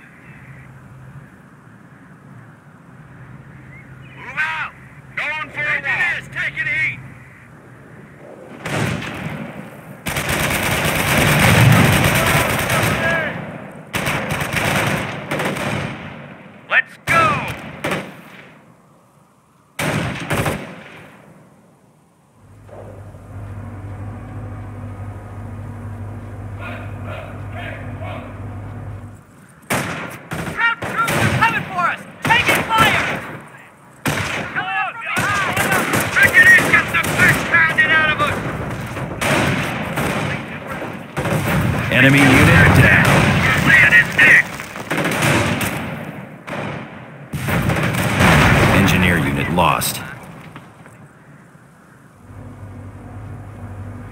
Move out. Going for a walk. Take it heat. Let's go. Ground troops are coming for us! Taking fire! Coming up from behind! Bring it in. Get the flesh pounded out of us. Enemy unit down. Laying in thick. Engineer unit lost.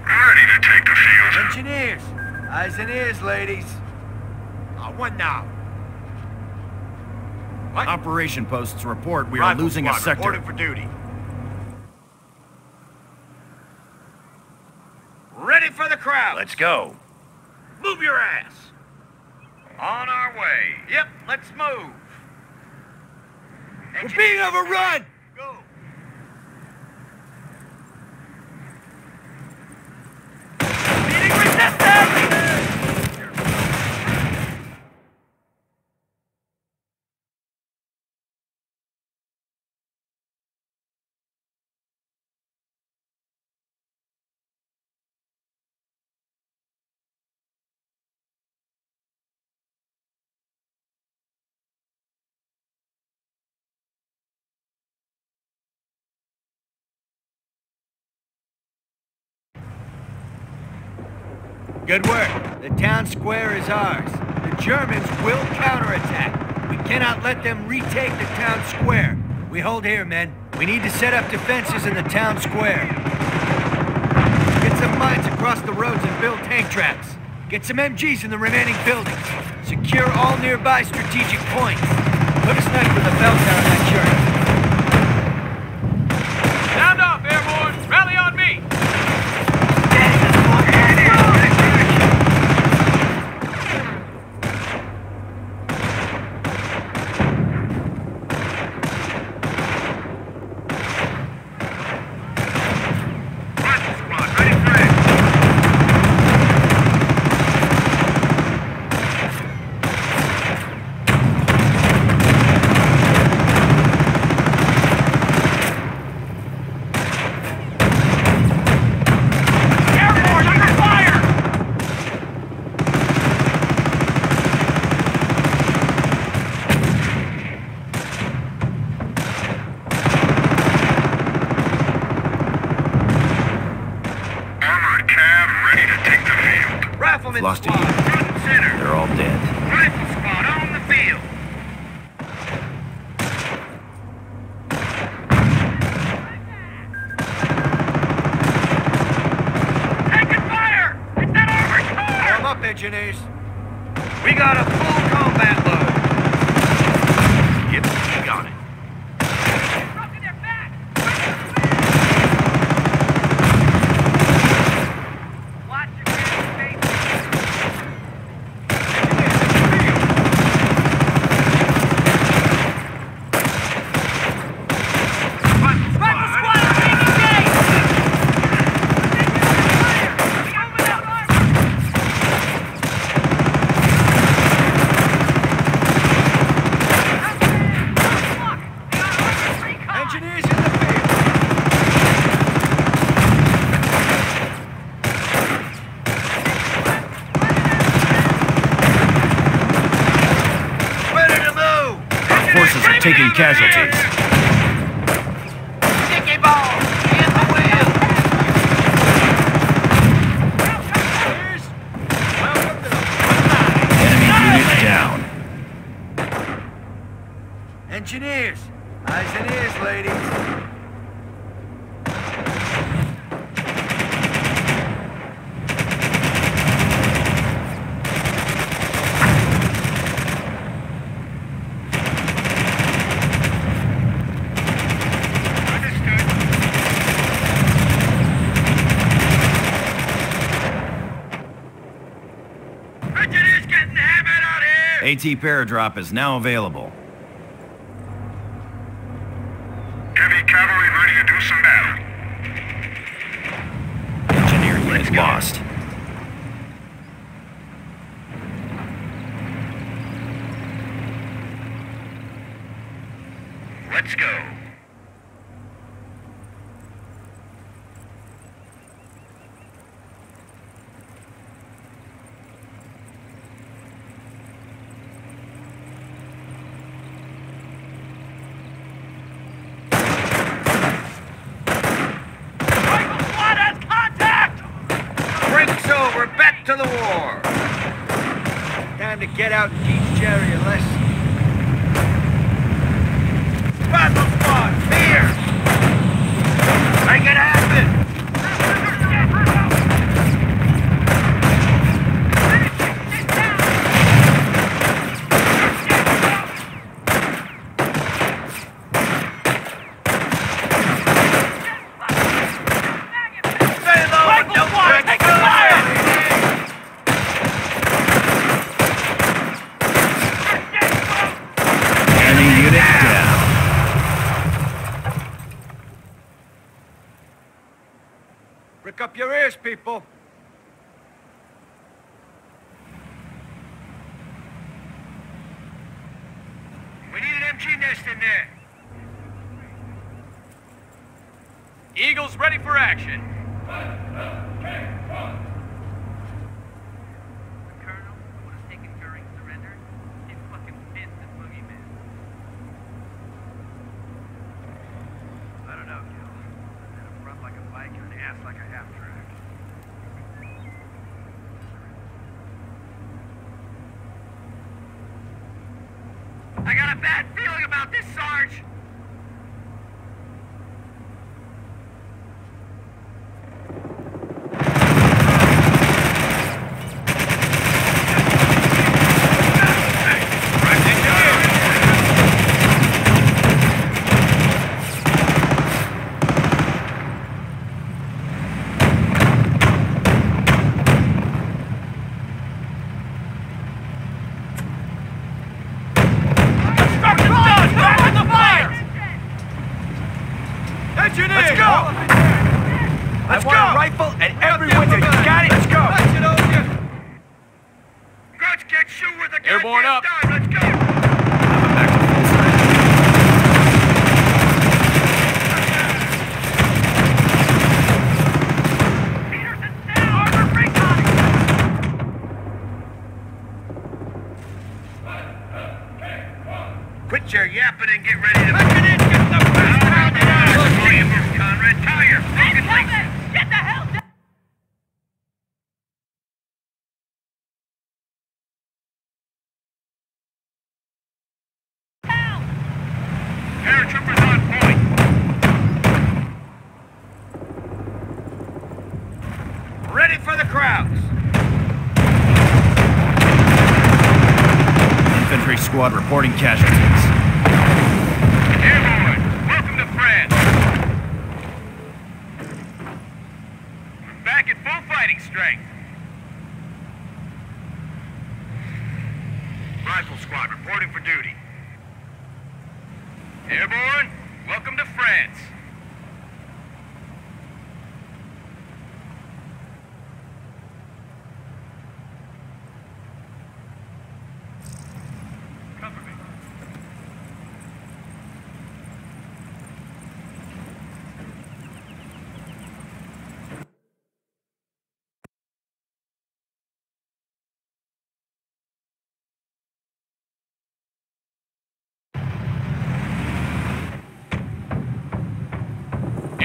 Ready to take the field. Engineers! Eyes and ears, ladies. Uh, what now? What? Operation posts report we are Rifle losing a sector. reporting for duty. Ready for the crowd. Let's go. Move your ass. On our way. Yep, let's move. We're being overrun! Good work. The town square is ours. The Germans will counterattack. We cannot let them retake the town square. We hold here, men. We need to set up defenses in the town square. Get some mines across the roads and build tank traps. Get some MGs in the remaining buildings. Secure all nearby strategic points. Put a sniper in the bell tower that church. taking casualties. AT Paradrop is now available. the war. Time to get out and teach Jerry a lesson.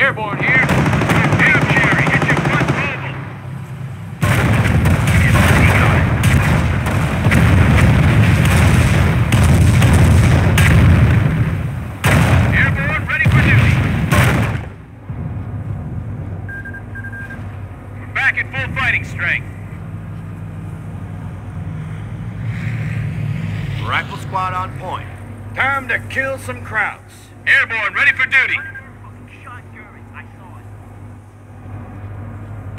Airborne here. Damn, Jerry, get your front mobile. Airborne, ready for duty. We're back at full fighting strength. Rifle squad on point. Time to kill some Krauts. Airborne, ready for duty. Shot German. I saw it.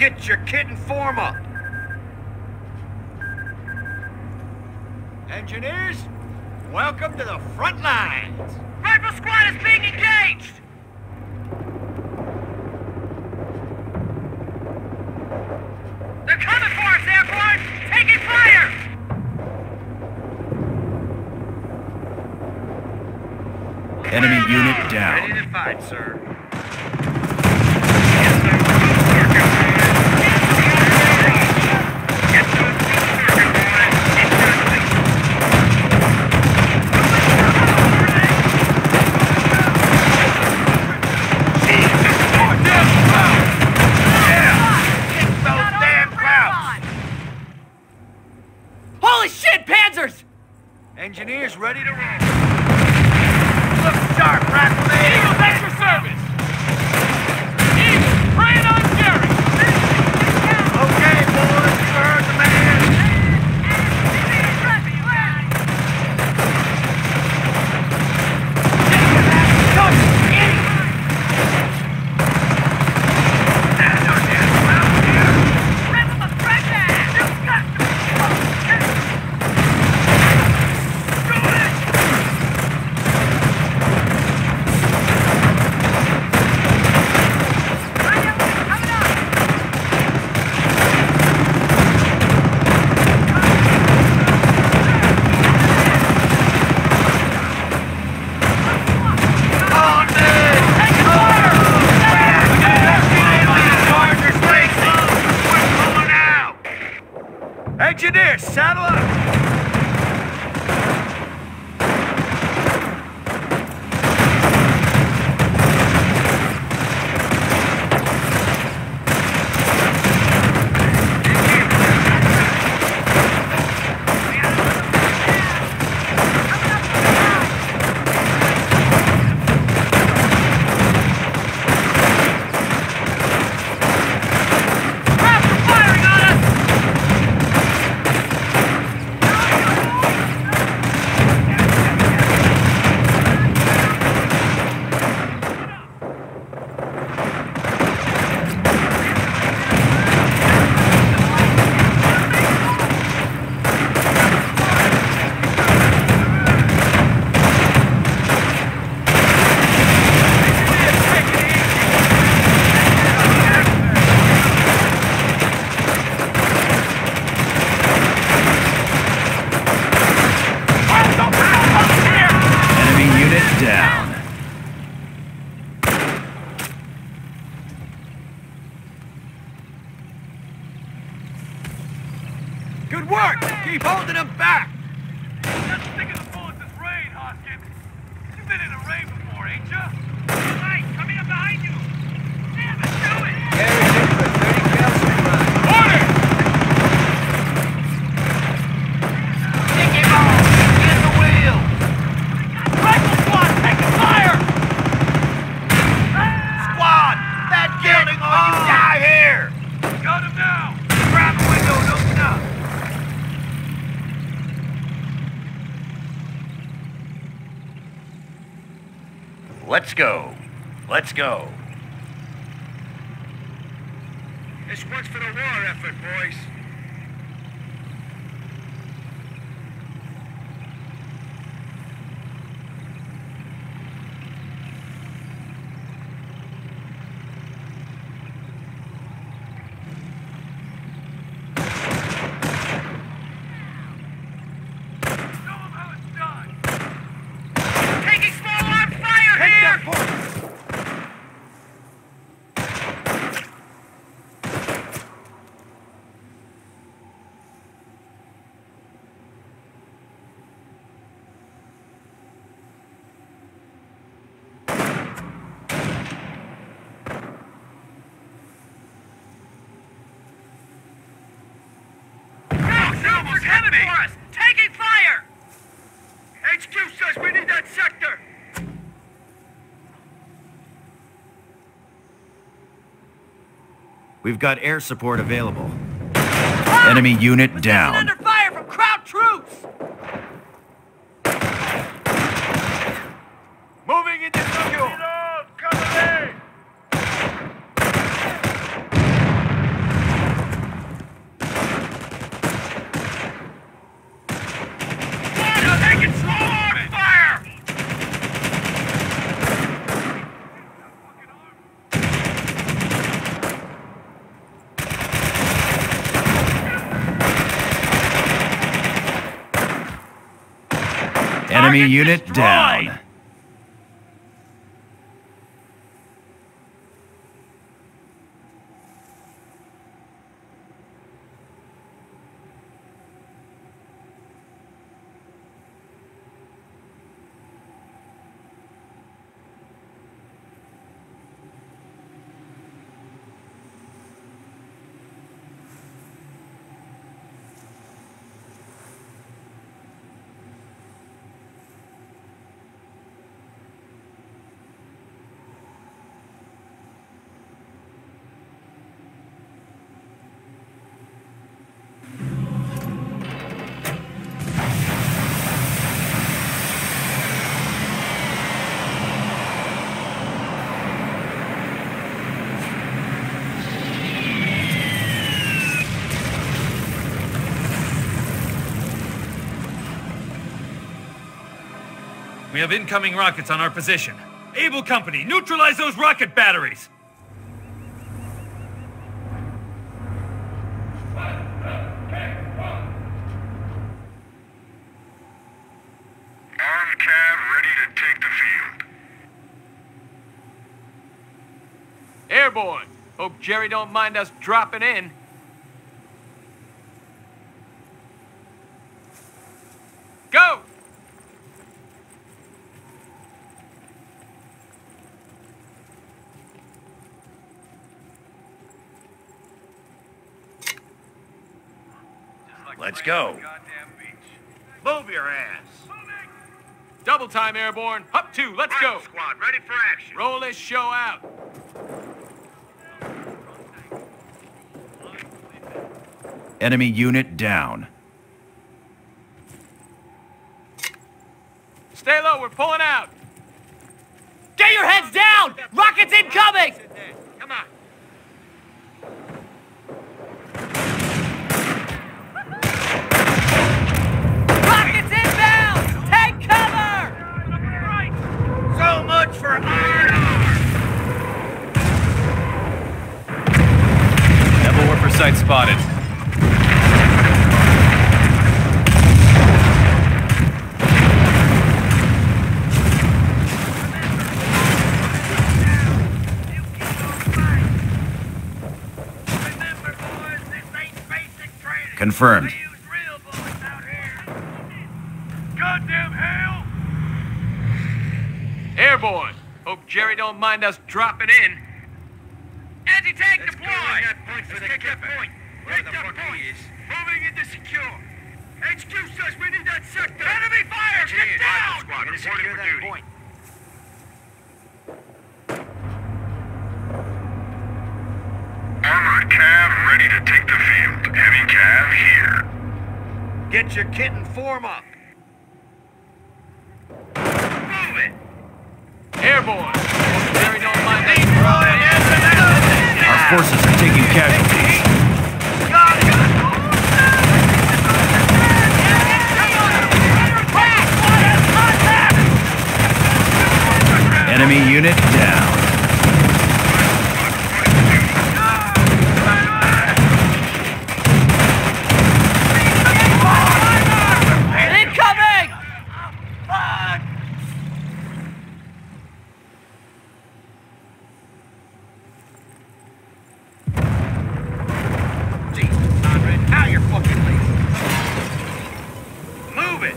Get your kit and form up. Engineers, welcome to the front lines. Rifle squad is being engaged! They're coming for us, Airborne! Taking fire! Enemy unit down. Ready to fight, sir. Let's go. Let's go. This one's for the war effort, boys. Show 'em how it's done. Taking small arm fire Take here! that point. says we need that sector! We've got air support available. Enemy unit down. under fire from crowd troops! Moving into secure! Cover me! Fire! Taking slow fire! Enemy unit down. We have incoming rockets on our position. Able Company, neutralize those rocket batteries! Armed cav ready to take the field. Airborne. Hope Jerry don't mind us dropping in. Go! Let's go. Move your ass. Double time, Airborne. Up two, let's go. squad, ready for action. Roll this show out. Enemy unit down. Stay low, we're pulling out. Get your heads down! Rockets incoming! Come on. Rockets inbound! Take cover! So much for R&R. Nebelwerfer site spotted. Remember, boys, this ain't basic training. Confirmed. We use real bullets out here. Goddamn hell! Airborne. Hope Jerry don't mind us dropping in. Anti-tank deployed! that point for Let's the get that point. Where the fuck point. he is. Moving into secure. HQ says we need that sector. Enemy fire! Get down! Squad, reporting for duty. Point. Armored cav ready to take the field. Heavy cav here. Get your kit and form up. Move it! Airborne. Our forces are taking casualties. Enemy unit down. Incoming! Jesus, Conrad, now you're fucking late. Move it!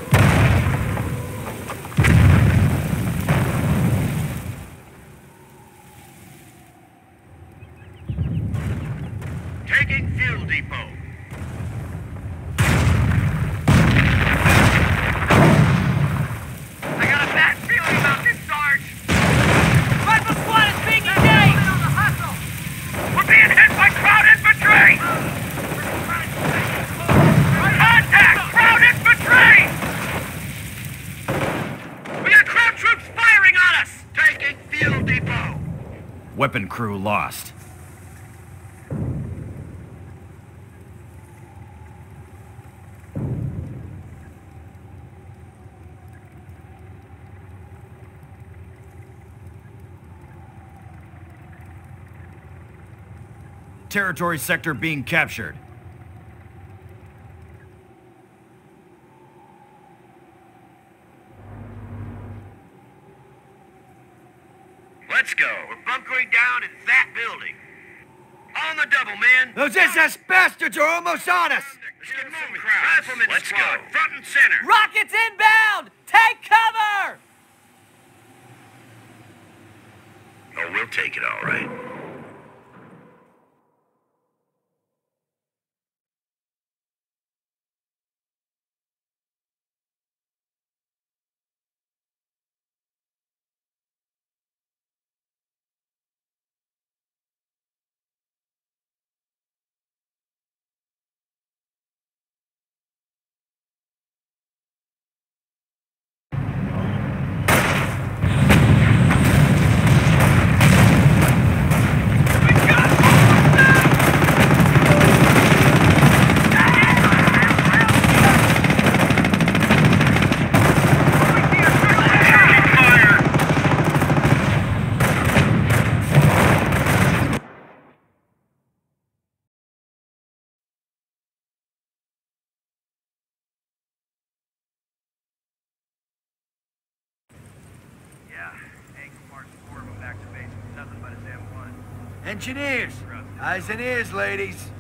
Weapon crew lost. Territory sector being captured. Let's go. We're bunkering down in that building. On the double, man. Those SS bastards are almost on us! Let's get moving. Rifleman Let's squad, go. front and center. Rockets inbound! Take cover! Oh, we'll take it all right. Yeah, Hank marched four of them back to base with nothing but his M1. Engineers! Eyes and ears, ladies.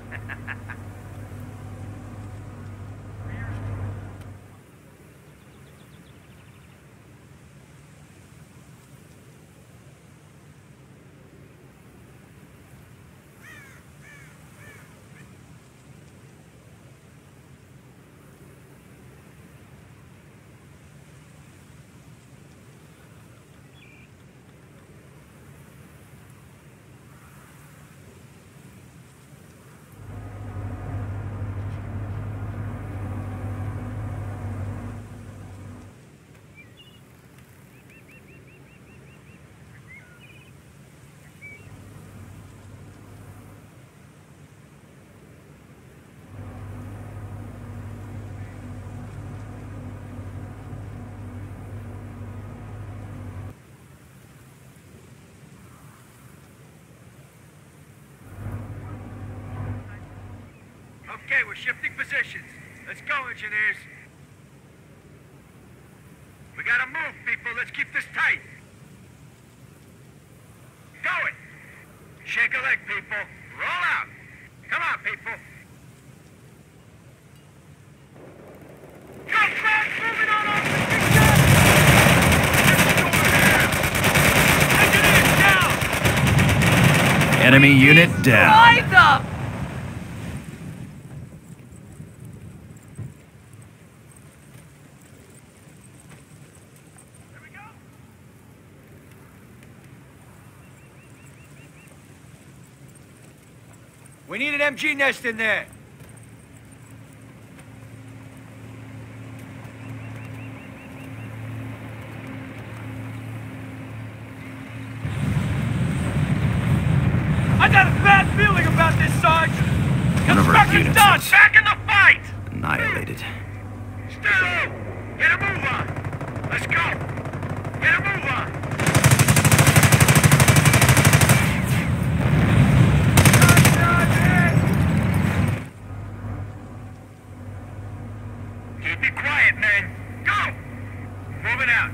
Okay, we're shifting positions. Let's go, engineers. We gotta move, people. Let's keep this tight. Go it. Shake a leg, people. Roll out. Come on, people. Come back, moving on off the Enemy unit down. Drive them! We need an MG nest in there. I got a bad feeling about this, Sarge. One of our Construction's units done. is Back in the fight! annihilated. Stay low! Get a move on! Let's go! Get a move on! Keep it quiet, men. Go! Moving out.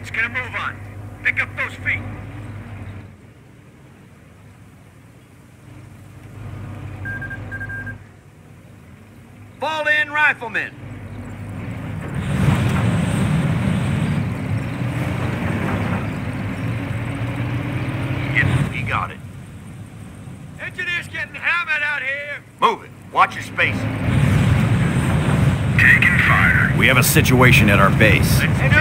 It's gonna move on. Pick up those feet. Fall in, riflemen. Yep, he got it. Engineers getting hammered out here. Move it. Watch your space. Taking fire. We have a situation at our base.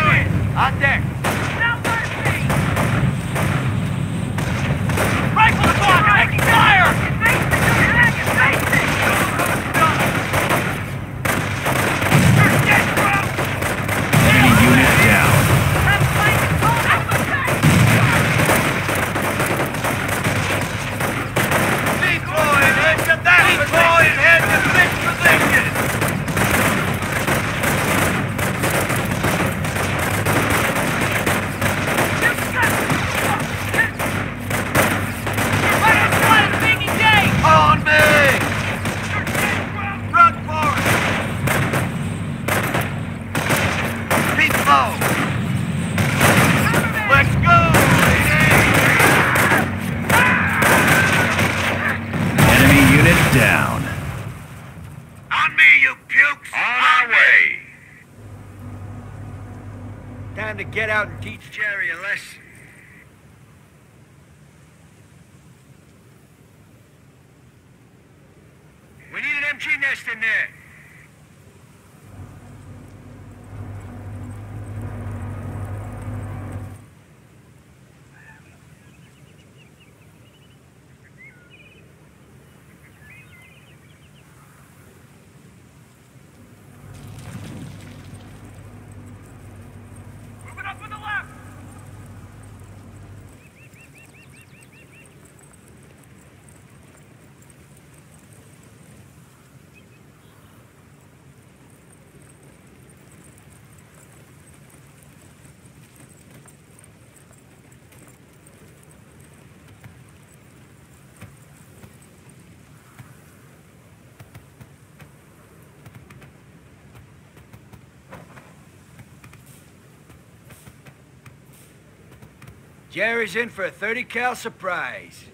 Jerry's in for a 30 cal surprise.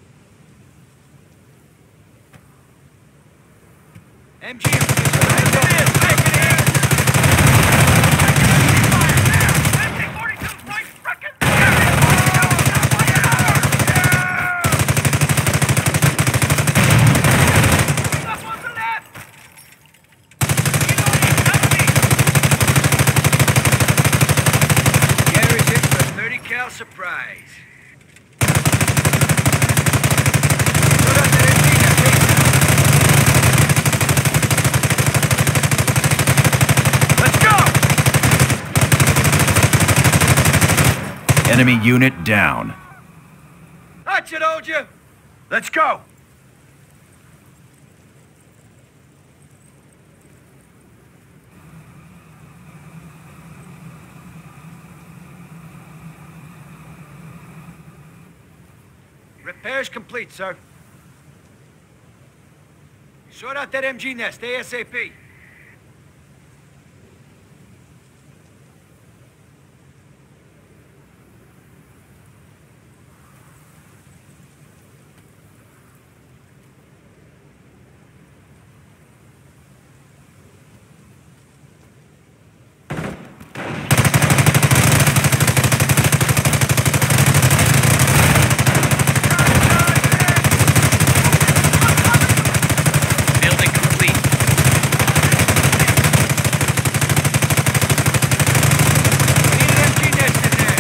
MG. Jerry's in for a 30 cal surprise. Put up that MG nest. Let's go! Enemy unit down. That's it, old you. Let's go! Repairs complete, sir. Sort out that MG nest ASAP. Building complete. We need an MG nest in there.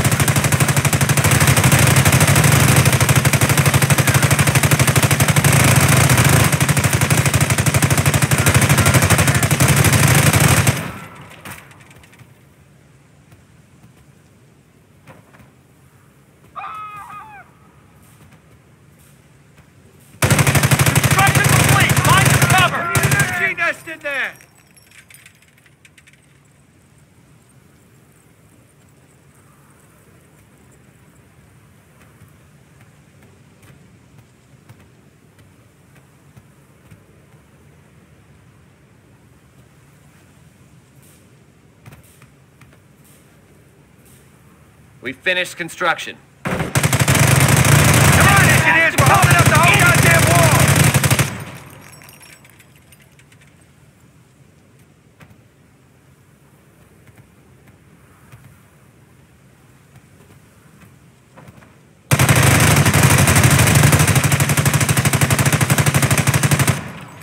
Construction complete. Find some cover. We need an MG nest in there. We finished construction. Come on, engineers! We're holding up the whole goddamn wall!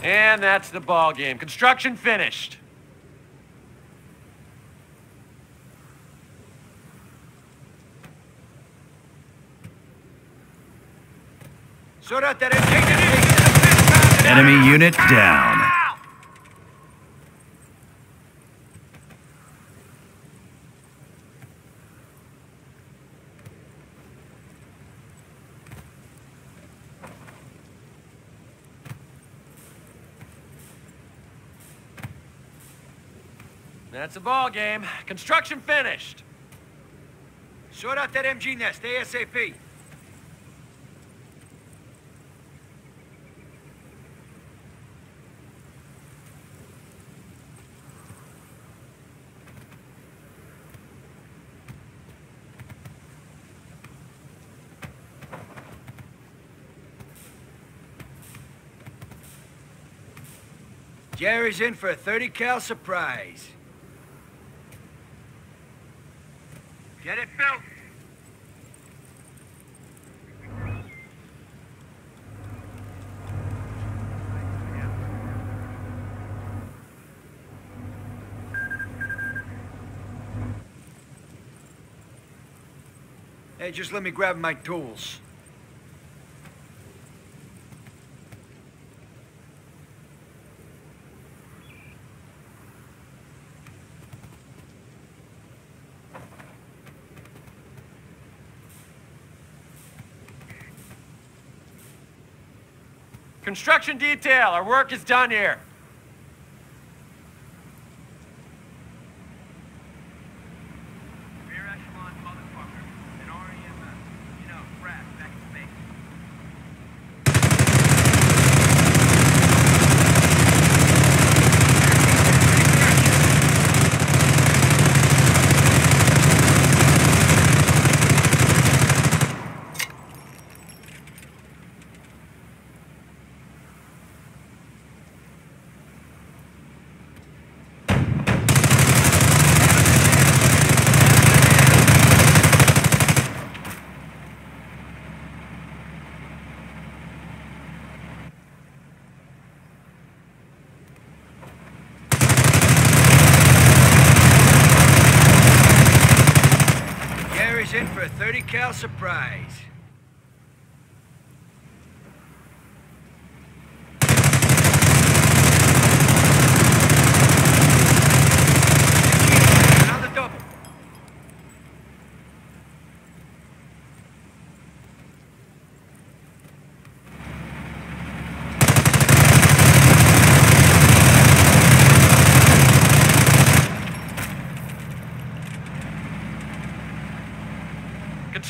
And that's the ball game. Construction finished. Sort out that MG nest. Enemy unit down. That's a ball game. Construction finished. Sort out that MG nest ASAP. Jerry's in for a 30 cal surprise. Get it built. Hey, just let me grab my tools. Construction detail, our work is done here.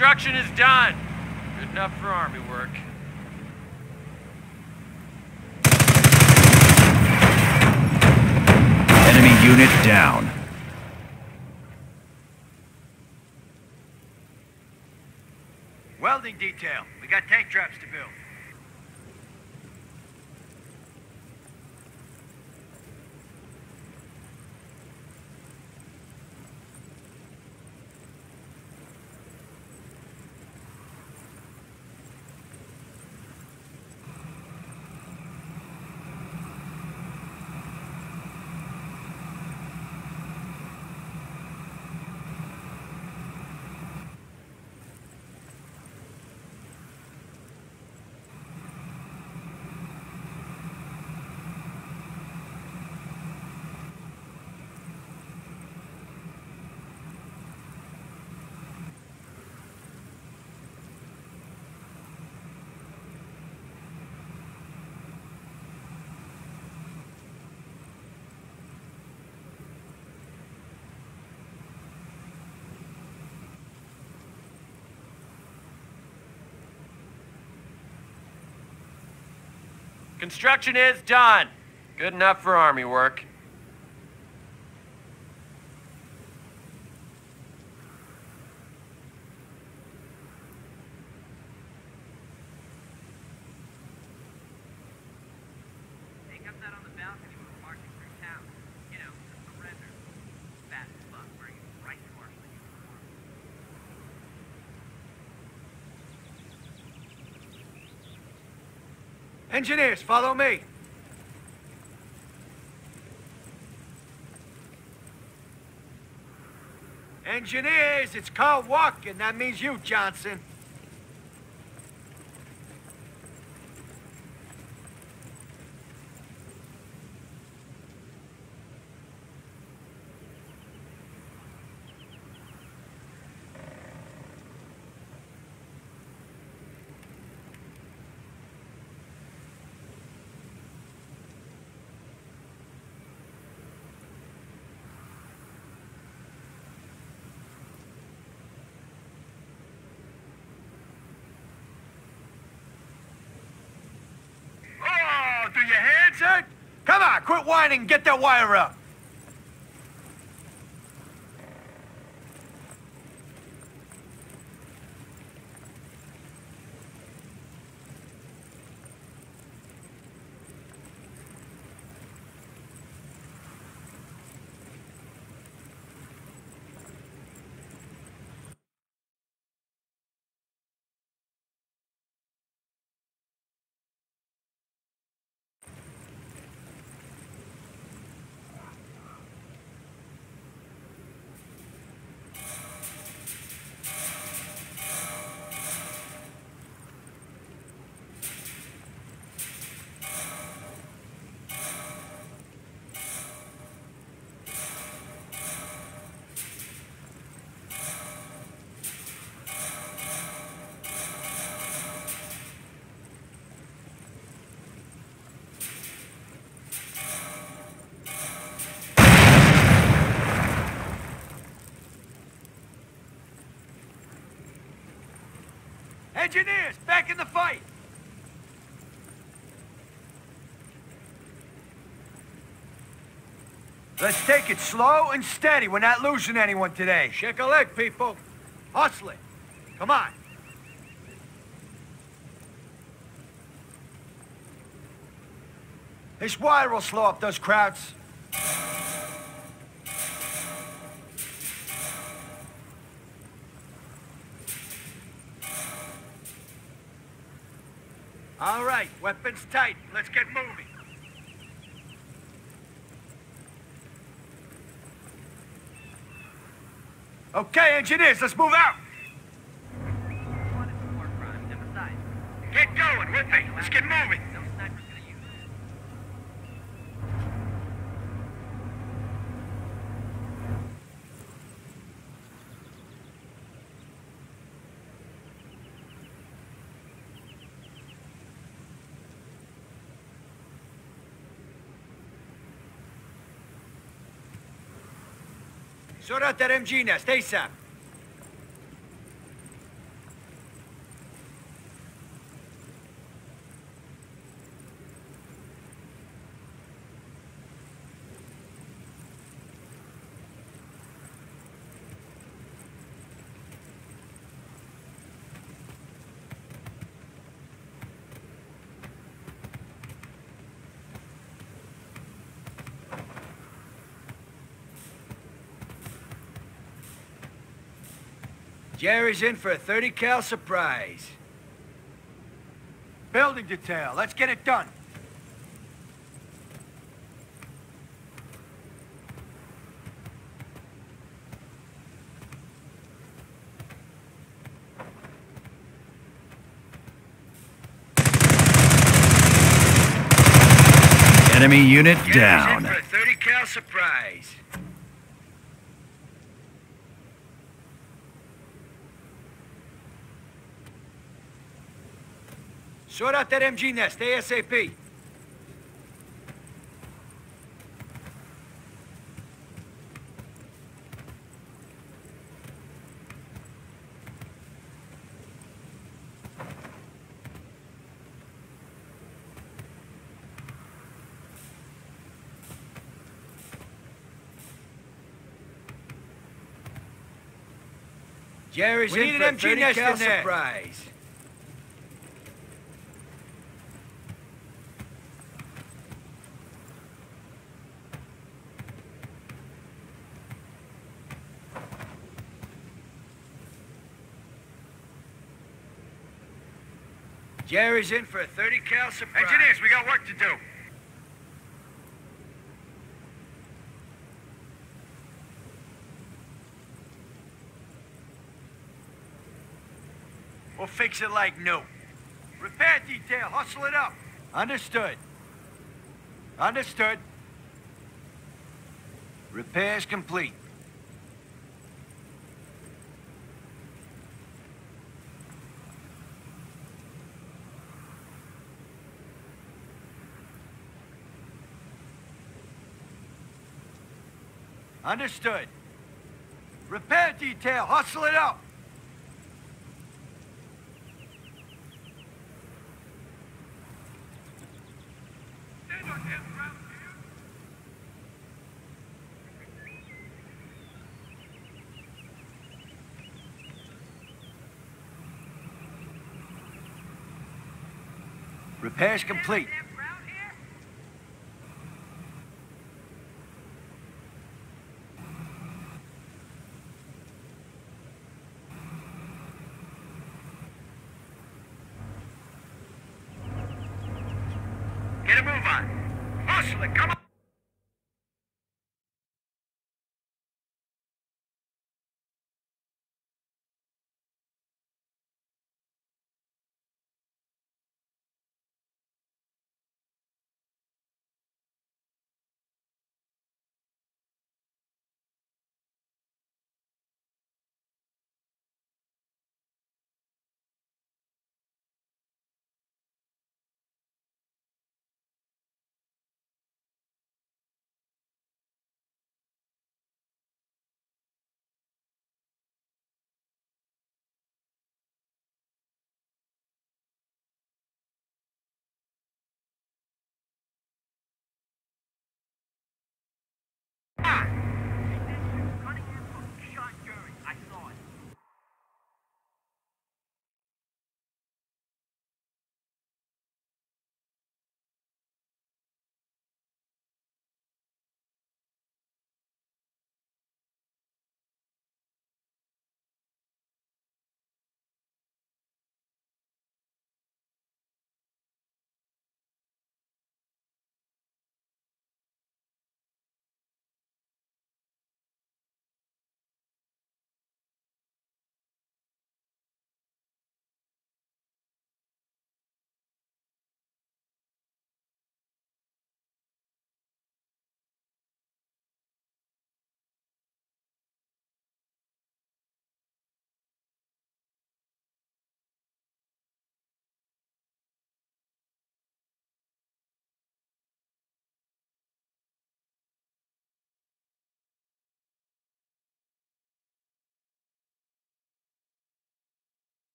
Construction is done. Good enough for army work. Enemy unit down. Welding detail. We got tank traps to build. Construction is done. Good enough for army work. Take up that on the balcony when we're marching through town. You know, the surrender. Fat fuck wearing his Reich marshal uniform. Engineers, follow me. Engineers, it's Carl Walken. That means you, Johnson. Oh, do your hands hurt? Come on, quit whining get that wire up. Back in the fight! Let's take it slow and steady. We're not losing anyone today. Shake a leg, people. Hustle it. Come on. This wire will slow up those Krauts. Weapons tight. Let's get moving. Okay, engineers, let's move out. Wanted some more crimes, and besides, Get going with me. Let's get moving. Sort out that MG Jerry's in for a 30 cal surprise. Building detail, let's get it done. Enemy unit Jerry's down. in for a 30 cal surprise. Sort out that MG nest, ASAP. Jerry's We in need for an MG 30 nest in there. surprise. Jerry's in for a 30 cal surprise. Engineers, we got work to do. We'll fix it like new. Repair detail, hustle it up. Understood. Understood. Repairs complete. Understood. Repair detail, hustle it up. Repairs complete.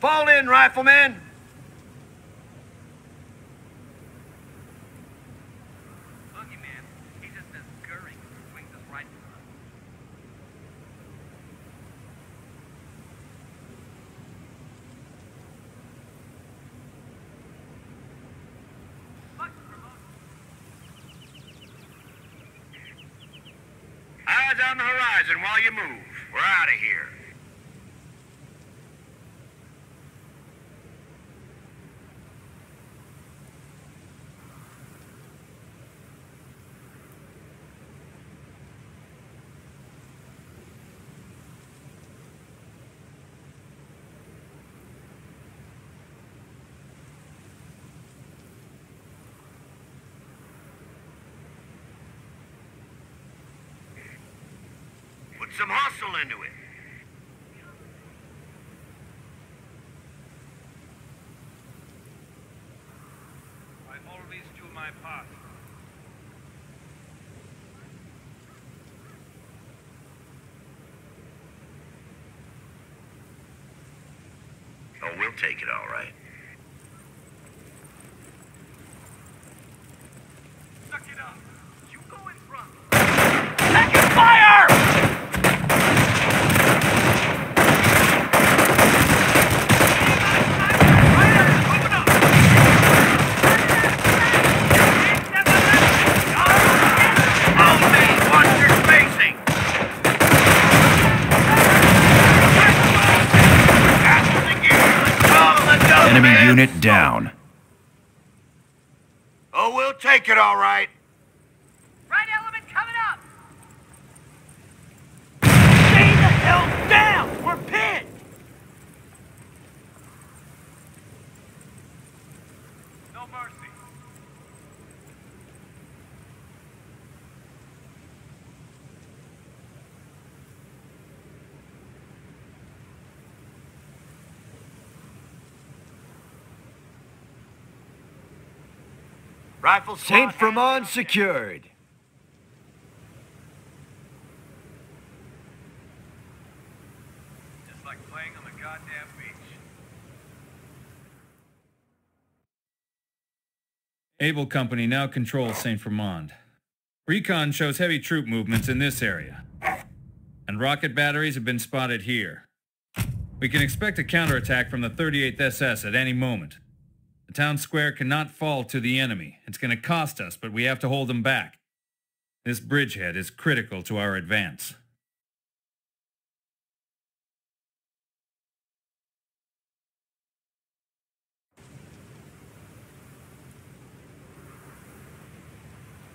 Fall in, rifleman! Boogeyman, he's just a scurrying who swings his rifle. Eyes on the horizon while you move. We're out of here. Put some hustle into it. I always do my part. Oh, we'll take it all right. Unit down. Oh, we'll take it all right. Right element coming up! Stay the hell down! We're pinned! No mercy. Rifle Saint squad. Fromond secured. Just like playing on the goddamn beach. Able Company now controls St. Fromond. Recon shows heavy troop movements in this area. And rocket batteries have been spotted here. We can expect a counterattack from the 38th SS at any moment. The town square cannot fall to the enemy. It's going to cost us, but we have to hold them back. This bridgehead is critical to our advance.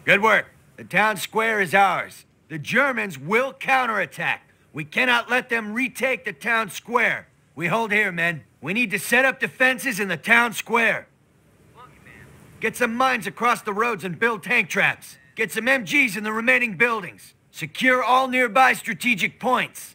Good work. The town square is ours. The Germans will counterattack. We cannot let them retake the town square. We hold here, men. We need to set up defenses in the town square. Get some mines across the roads and build tank traps. Get some MGs in the remaining buildings. Secure all nearby strategic points.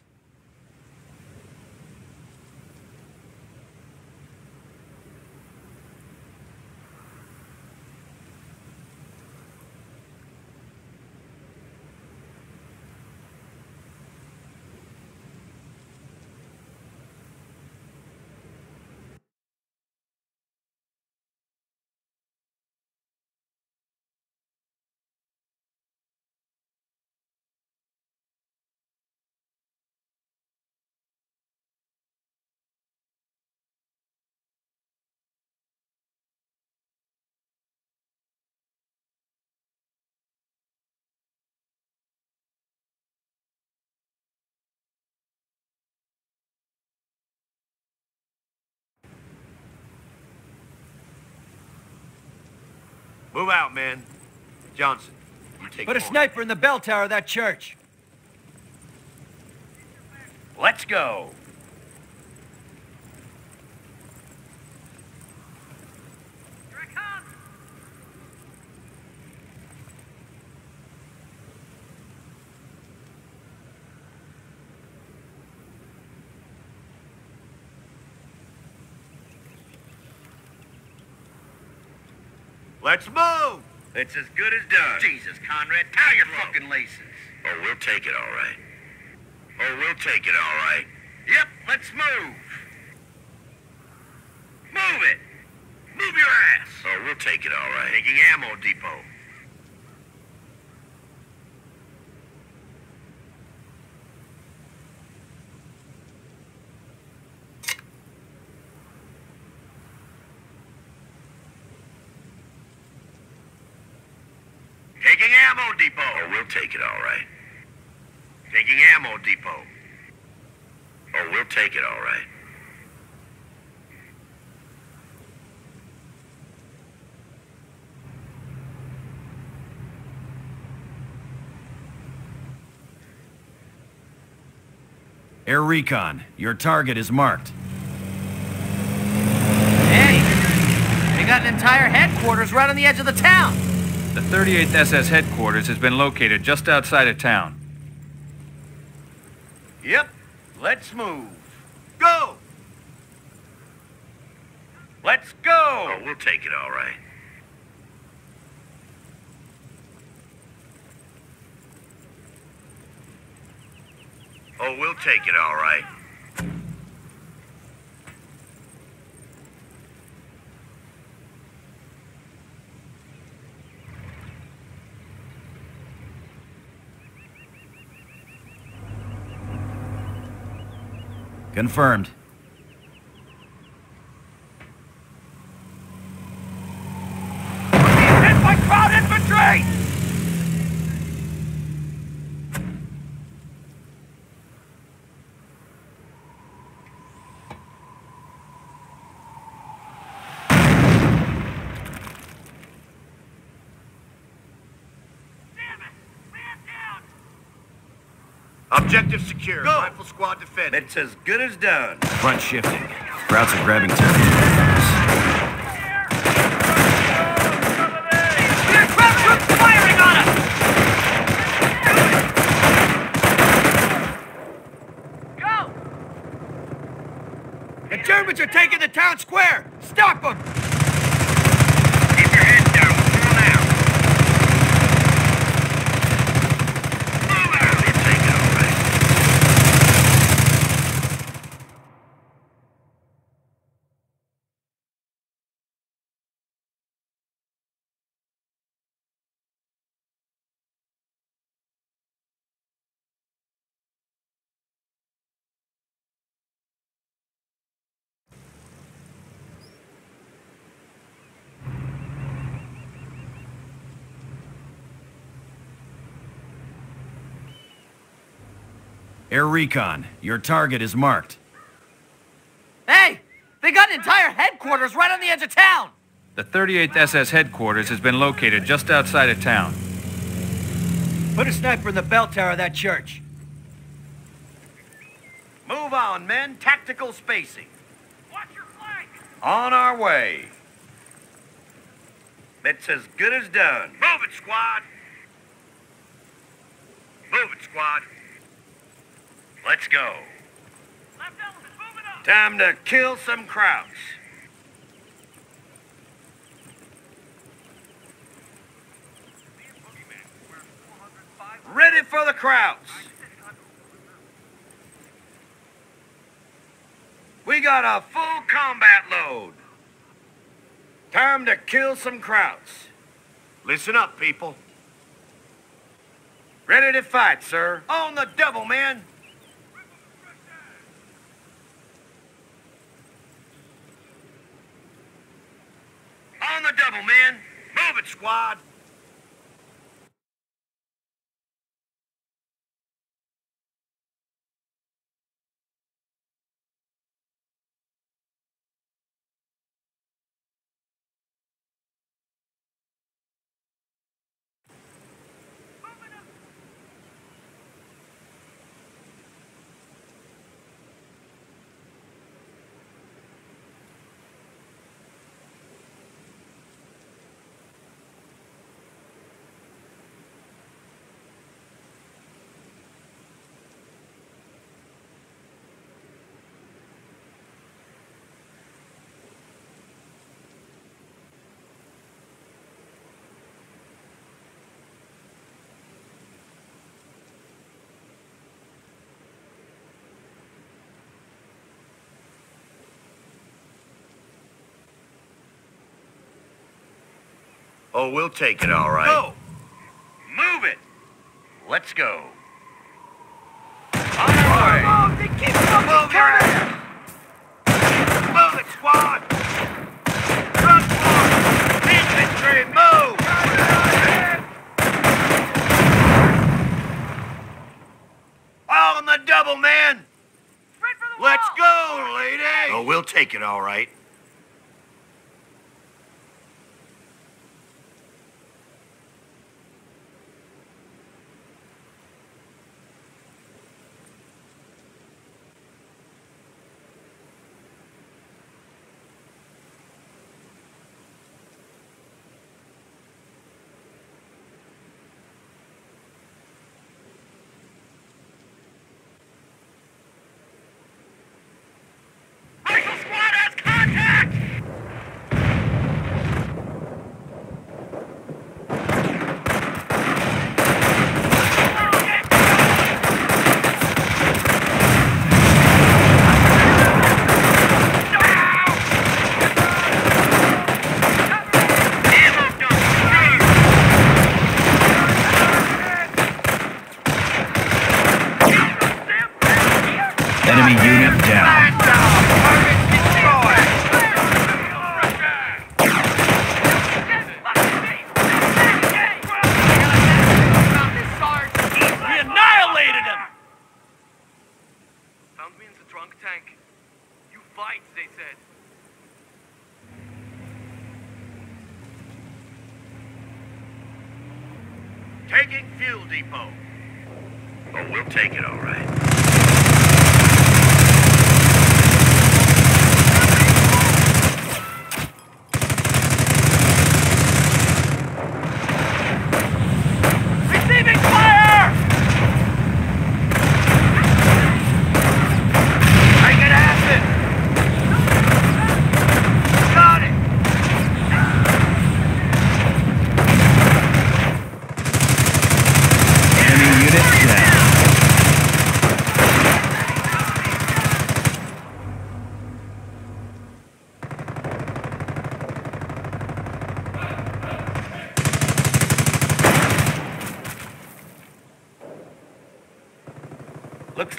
Move out, man. Johnson, you take Put a point. sniper in the bell tower of that church. Let's go. Let's move. It's as good as done. Jesus, Conrad, tie your fucking laces. Oh, we'll take it all right. Oh, we'll take it all right. Yep, let's move. Move it! Move your ass! Oh, we'll take it all right. Taking ammo depot. Taking ammo depot. Oh, we'll take it all right. Taking ammo depot. Oh, we'll take it all right. Air Recon, your target is marked. Hey, they got an entire headquarters right on the edge of the town. The 38th SS headquarters has been located just outside of town. Yep. Let's move. Go! Let's go! Oh, we'll take it all right. Oh, we'll take it all right. Confirmed. Hit by Kraut infantry! Objective secure. Go. Rifle squad defended. It's as good as done. Front shifting. Scouts are grabbing territory. We're Kraut firing on us! Go! The Germans are taking the town square! Stop them! Keep your head down. Pull out. Move out. We'll take it all right. Air Recon, your target is marked. Hey, they got an entire headquarters right on the edge of town. The 38th SS headquarters has been located just outside of town. Put a sniper in the bell tower of that church. Move on, men. Tactical spacing. Watch your flank! On our way. That's as good as done. Move it, squad. Move it, squad. Let's go. Left element, moving up! Time to kill some Krauts. Ready for the Krauts. We got a full combat load. Time to kill some Krauts. Listen up, people. Ready to fight, sir. On the double, man. On the double, man. Move it, squad. Oh, we'll take it, all right. Go! Move it! Let's go. On our way! Oh, they keep fucking Move your coming! ass! Move it, squad! Front forward! Infantry, move! All on the double, man! Spread for the Let's go, lady! Oh, we'll take it, all right.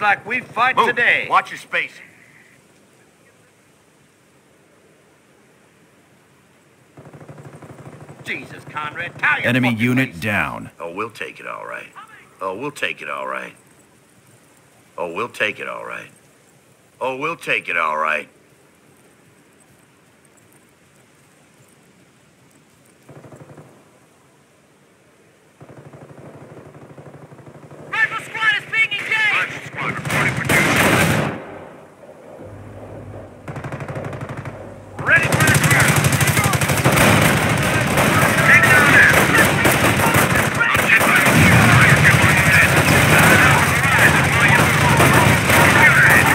Like we fight Move. today. Watch your space. Jesus, Conrad, tie your Enemy unit waist. down. Oh, we'll take it, all right. Oh, we'll take it, all right. Oh, we'll take it, all right. Oh, we'll take it, all right. Rifle squad is being engaged. Rifle squad reporting for duty. Ready for the drill. Take down there. I'll get my I'll get my head. Horizon while you move. Your head.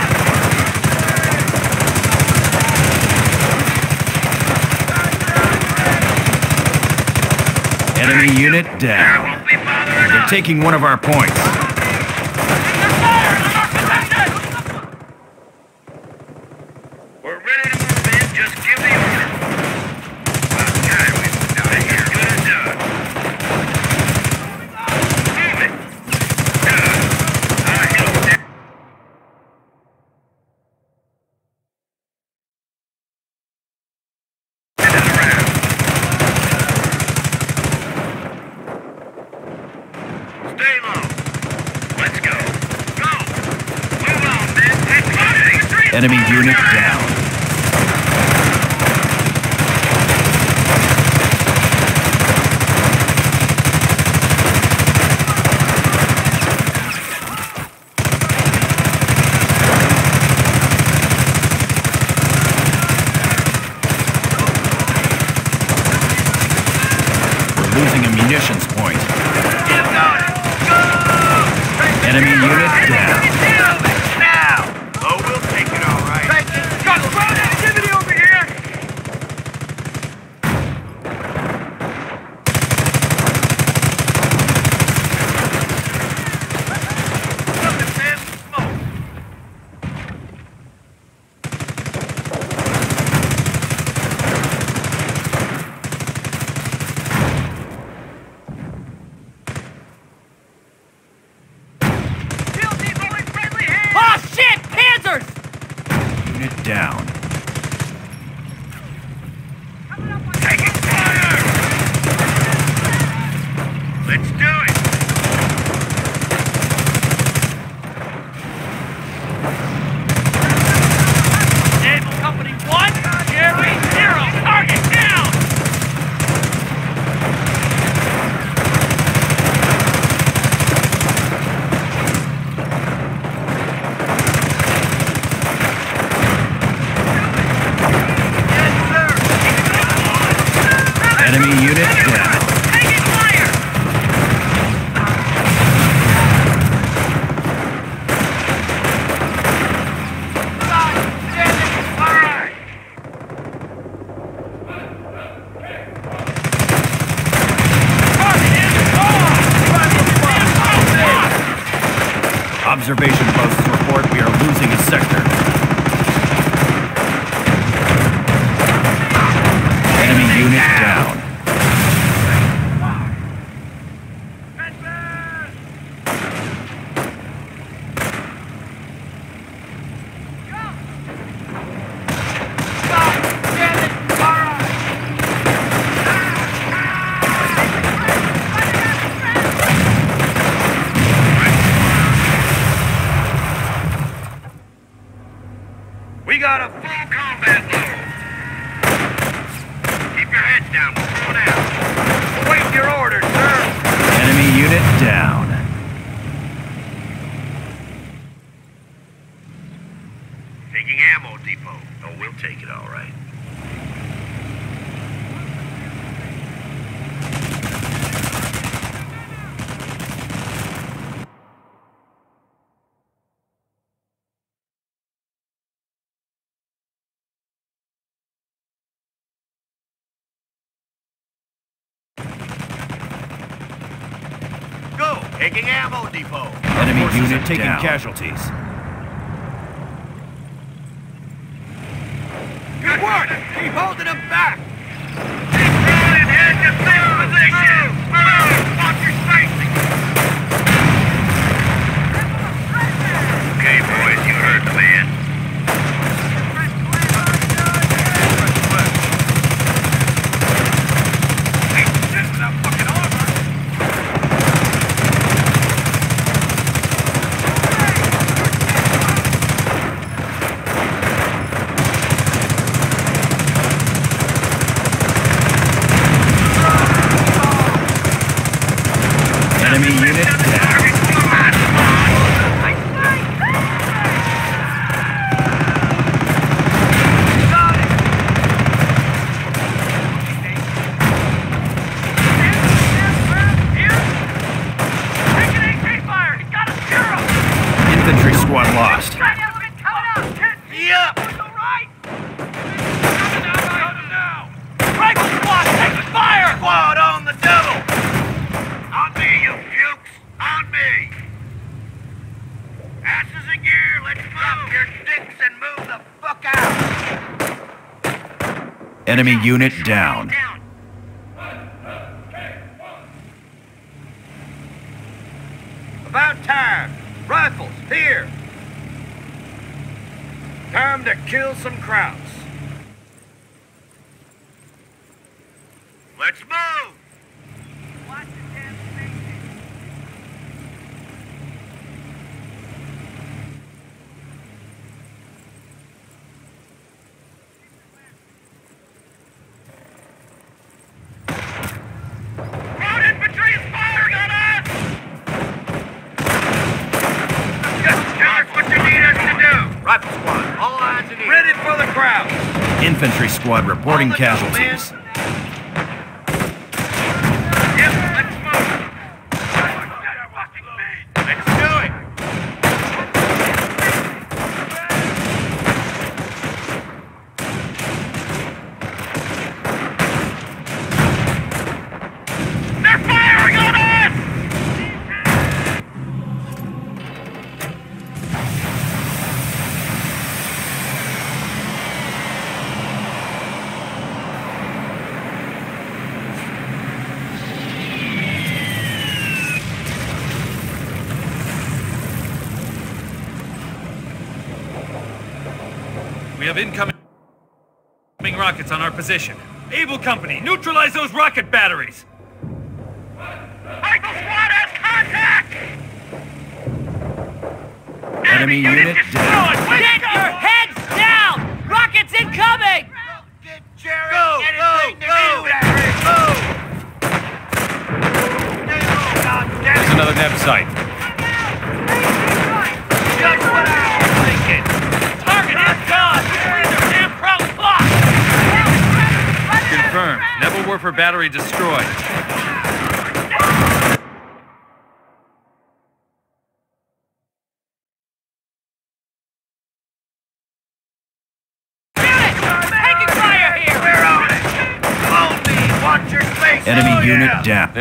Enemy unit I down. won't be bothering They're us. Taking one of our points. combat. Keep your heads down. We're going out. Await your orders, sir. Enemy unit down. ammo depot. Enemy Forces unit taking down. casualties. Good work! Keep holding them back! Keep position! Move! Watch your spacing! Okay, boys, you heard the man. Enemy unit down. Squad reporting casualties. of incoming rockets on our position. Able Company, neutralize those rocket batteries!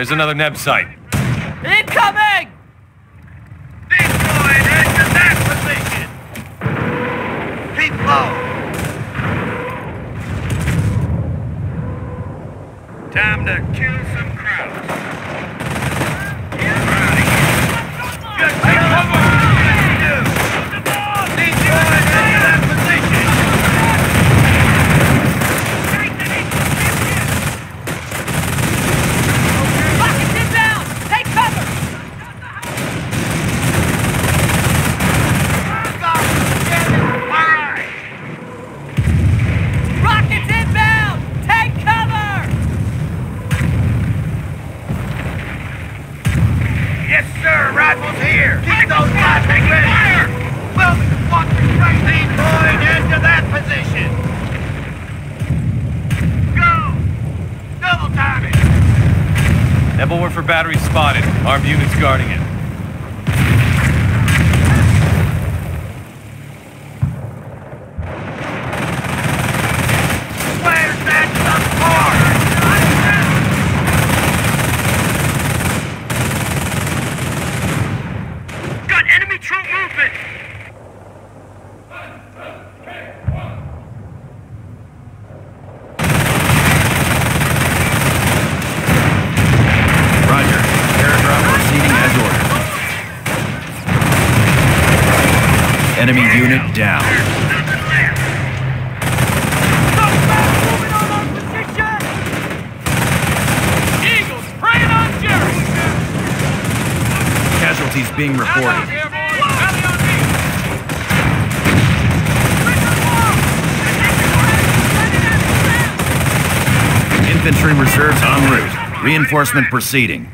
There's another neb site. Target down. Casualties being reported. Infantry reserves en route. Reinforcement proceeding.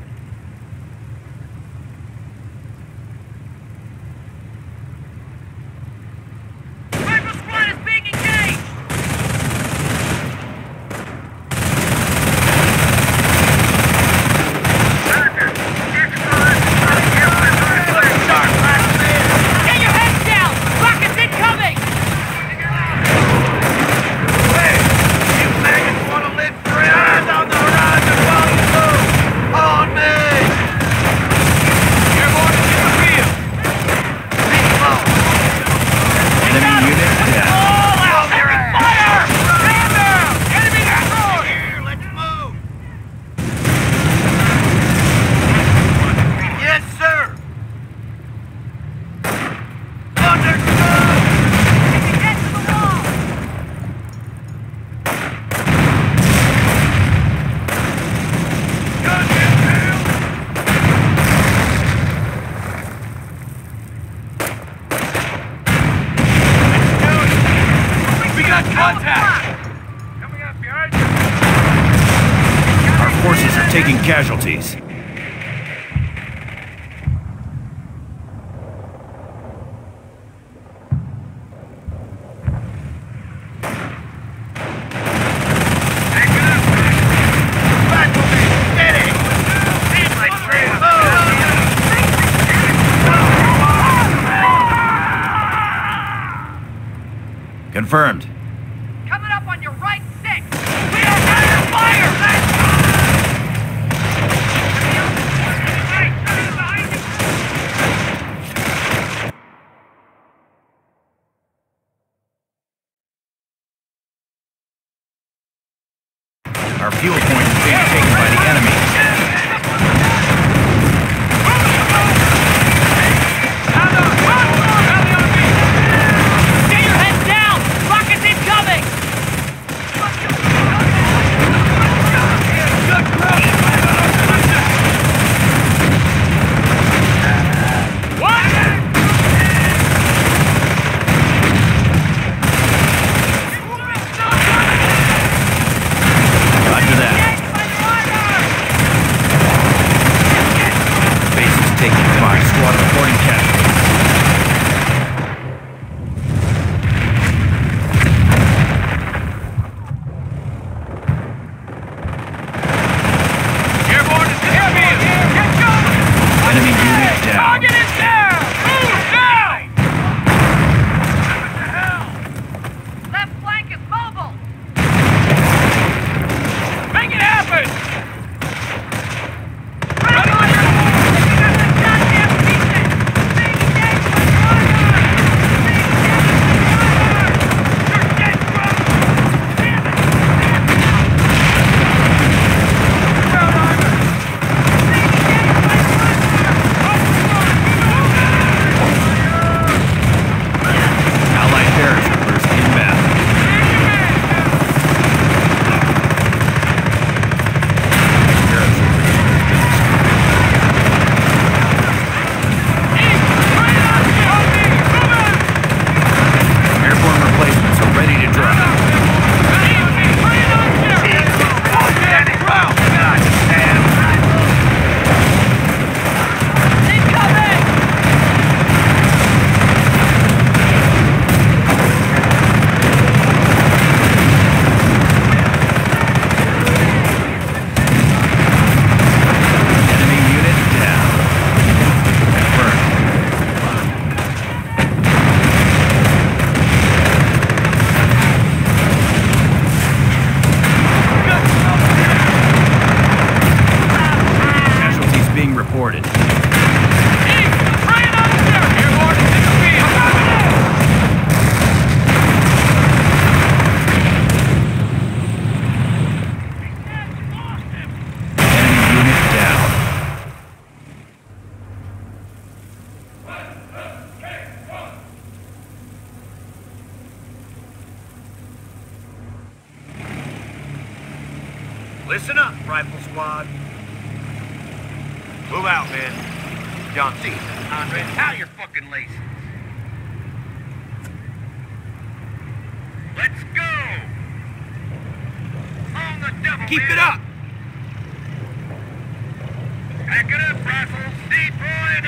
Rifles deployed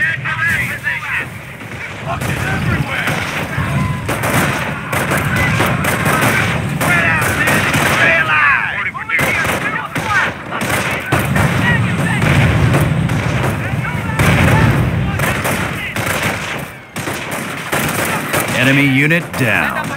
everywhere. Spread out, man. Stay alive. Enemy unit down.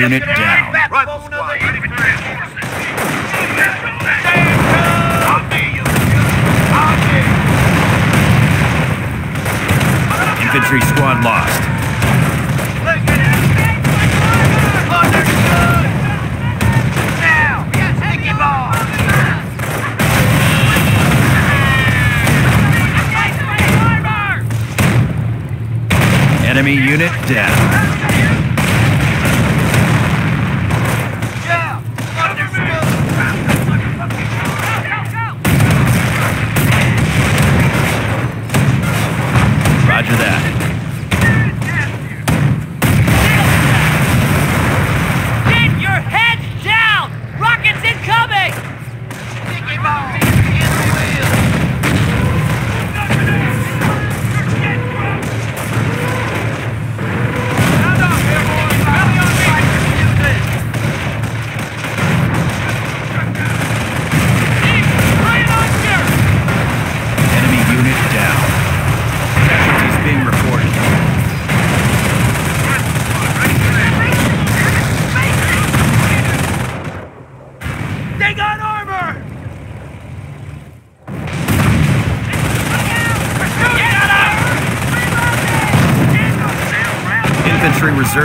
unit.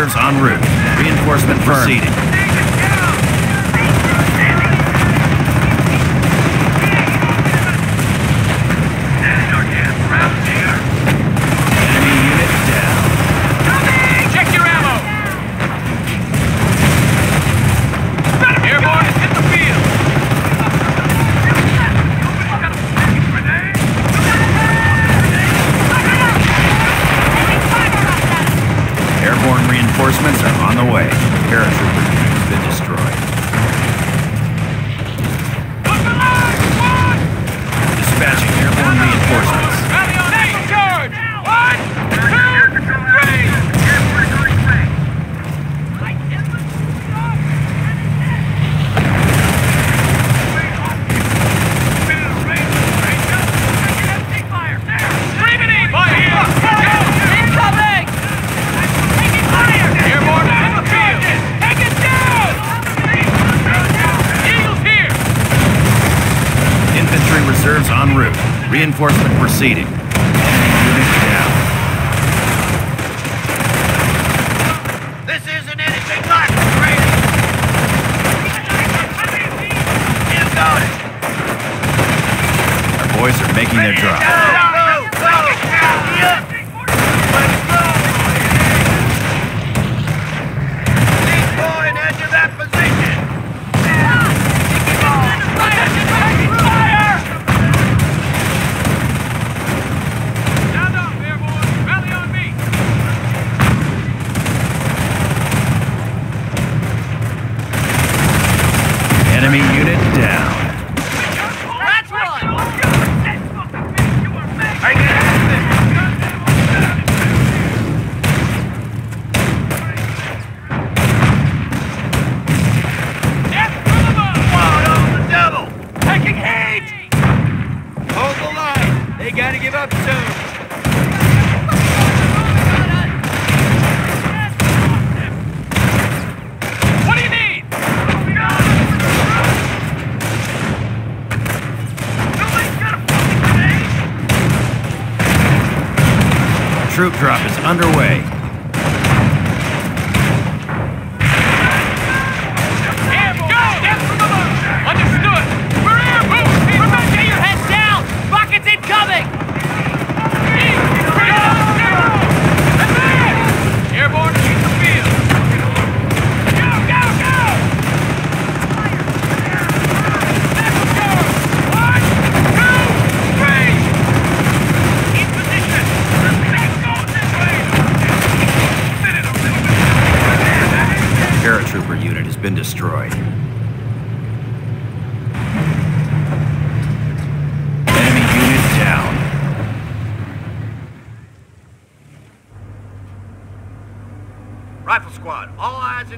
Warriors en route.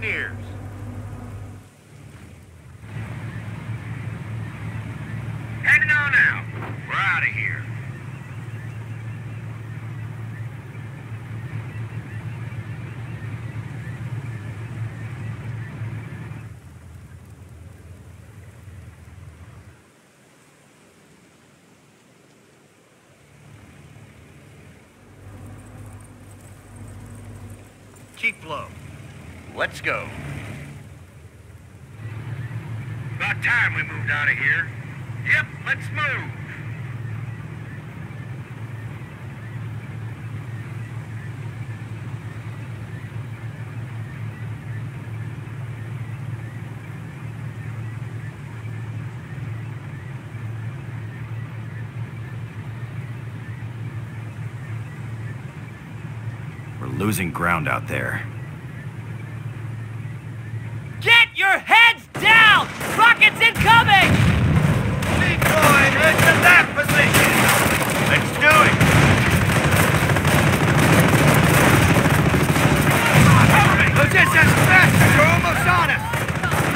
Ears. Heading on out. We're out of here. Keep low. Let's go. About time we moved out of here. Yep, let's move. We're losing ground out there. Get your heads down! Rockets incoming! Decoy, head to that position. Let's do it. Positions fast! You're almost on us!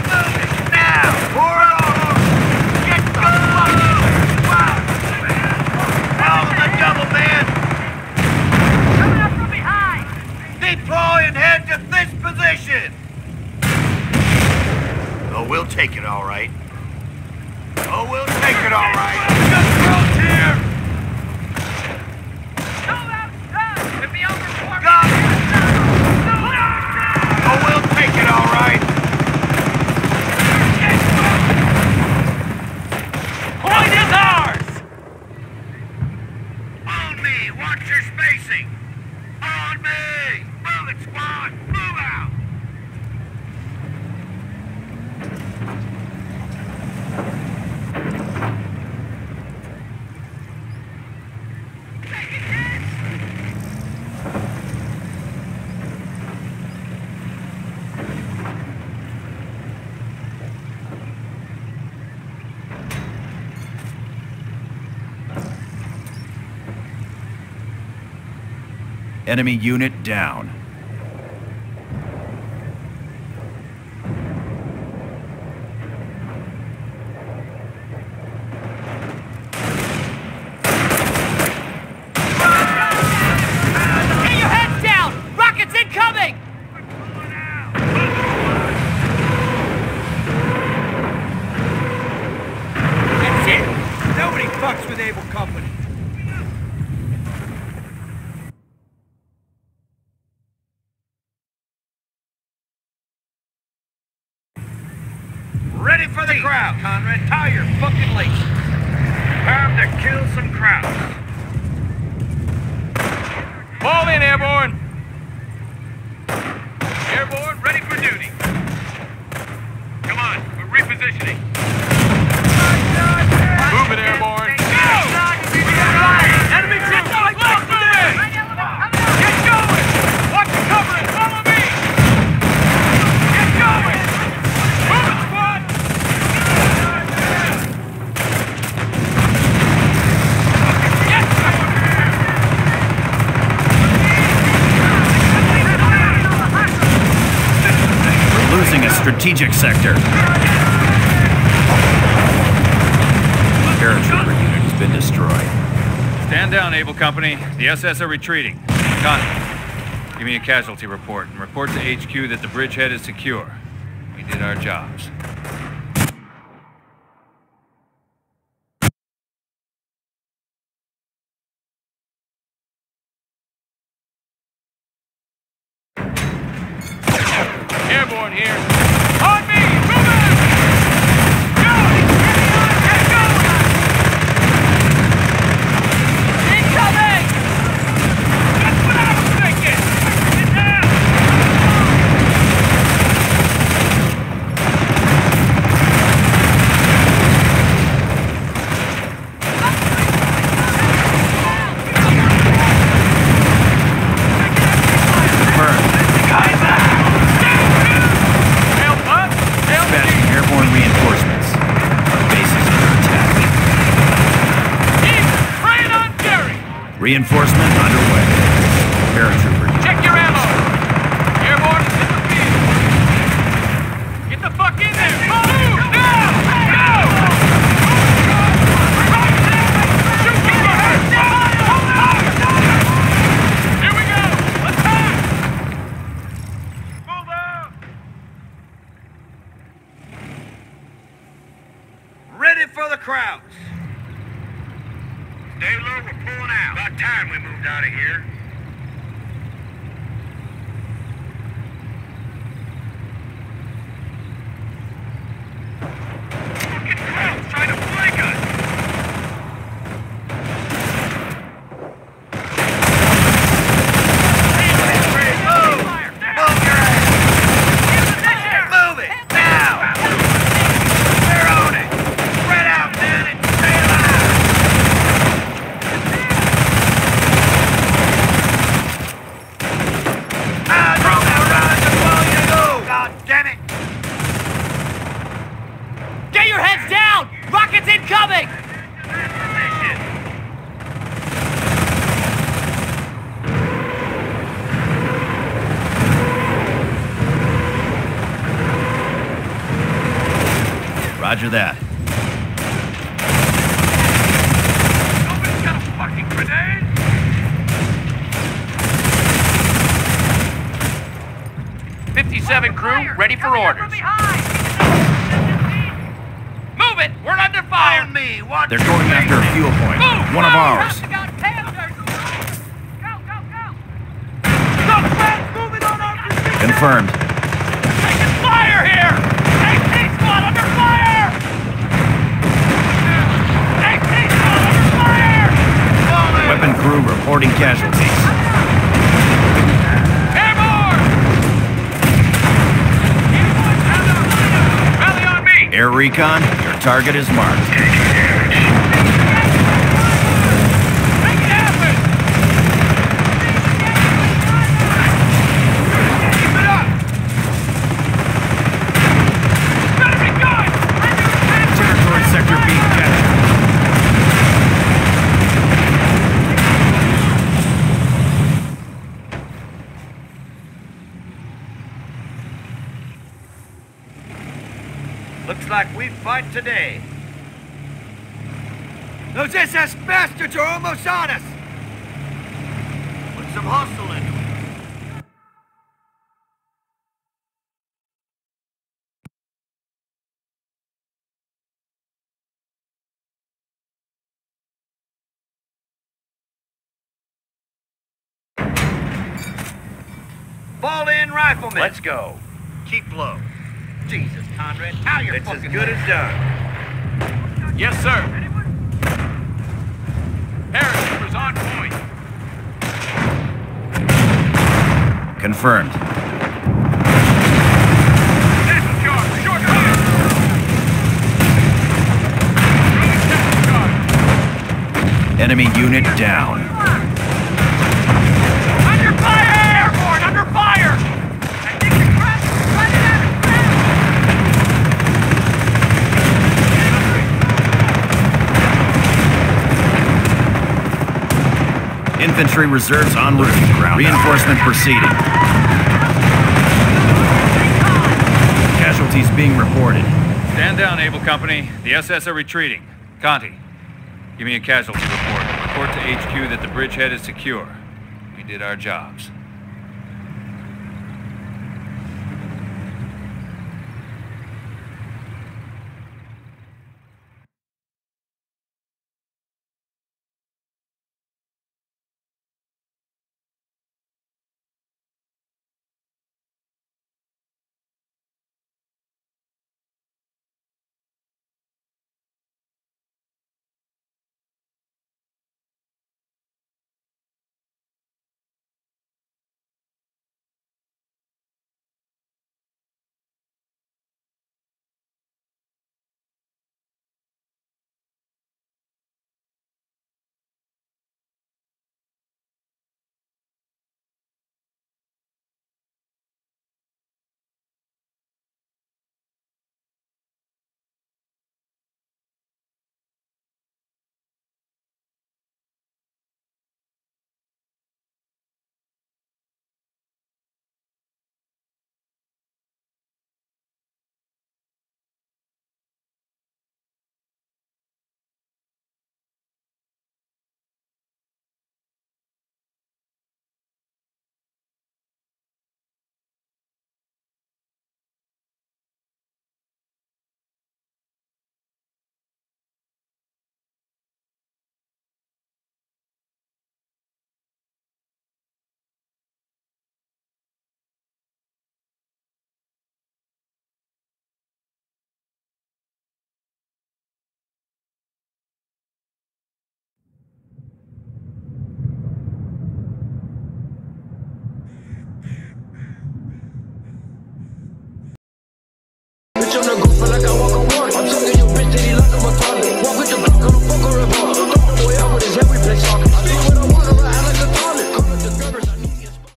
Move it now. Pour it. Get going. Out the double man. Coming up from behind! Deploy and head to this position. Oh, we'll take it all right. Oh, we'll take it all right. Just close here. Go outside! It'll be over for Got it. Oh, we'll take it all right. Point is ours! On me. Watch your spacing. On me. Move it, squad. Move out. Enemy unit down. Strategic sector. Paratrooper unit has been destroyed. Stand down, Able Company. The SS are retreating. Conti, give me a casualty report and report to HQ that the bridgehead is secure. We did our jobs. airborne here. On me! Move in! Go! Get going! Incoming! That's what I was thinking! Get down! Confirmed. Help up! Help Dispatching me! airborne reinforcements. Our base is under attack. East! Preying on Jerry! Reinforcement underway. Paratrooper. Check your ammo! Airborne is in the field! Get the fuck in there! Move! Now! Go! Shoot from behind! Here we go! Attack! Move out! Ready for the krauts. Stay low, we're pulling out. About time we moved out of here. Fucking krauts trying to flank us. Move it! Now! They're on it! Spread out, man, and stay alive! Ah, don't run! That's all you do! God damn it! Get your heads down! Rockets incoming! Roger that. Fifty-seven crew, ready for orders. Move it! We're under fire! On me! Watch They're going after a fuel point. Move! One of ours. Go, go, go! moving on our position! Confirmed. Taking fire here! AT squad under fire! AT squad under fire! Weapon crew reporting casualties. Airborne! Rally on me! Air recon, your target is marked. Make it happen! Keep it up! Better be good! Territory sector being captured. Looks like today. Those SS bastards are almost on us! Put some hustle into it. Fall in, riflemen. Let's go. Keep low. Jesus, Conrad, how you It's as fucking good as done. Yes, sir. Paratroopers on point. Confirmed. National Guard, short fire. Running National Guard. Enemy unit down. Infantry reserves en route. Reinforcement proceeding. Casualties being reported. Stand down, Able Company. The SS are retreating. Conti, give me a casualty report. Report to HQ that the bridgehead is secure. We did our jobs.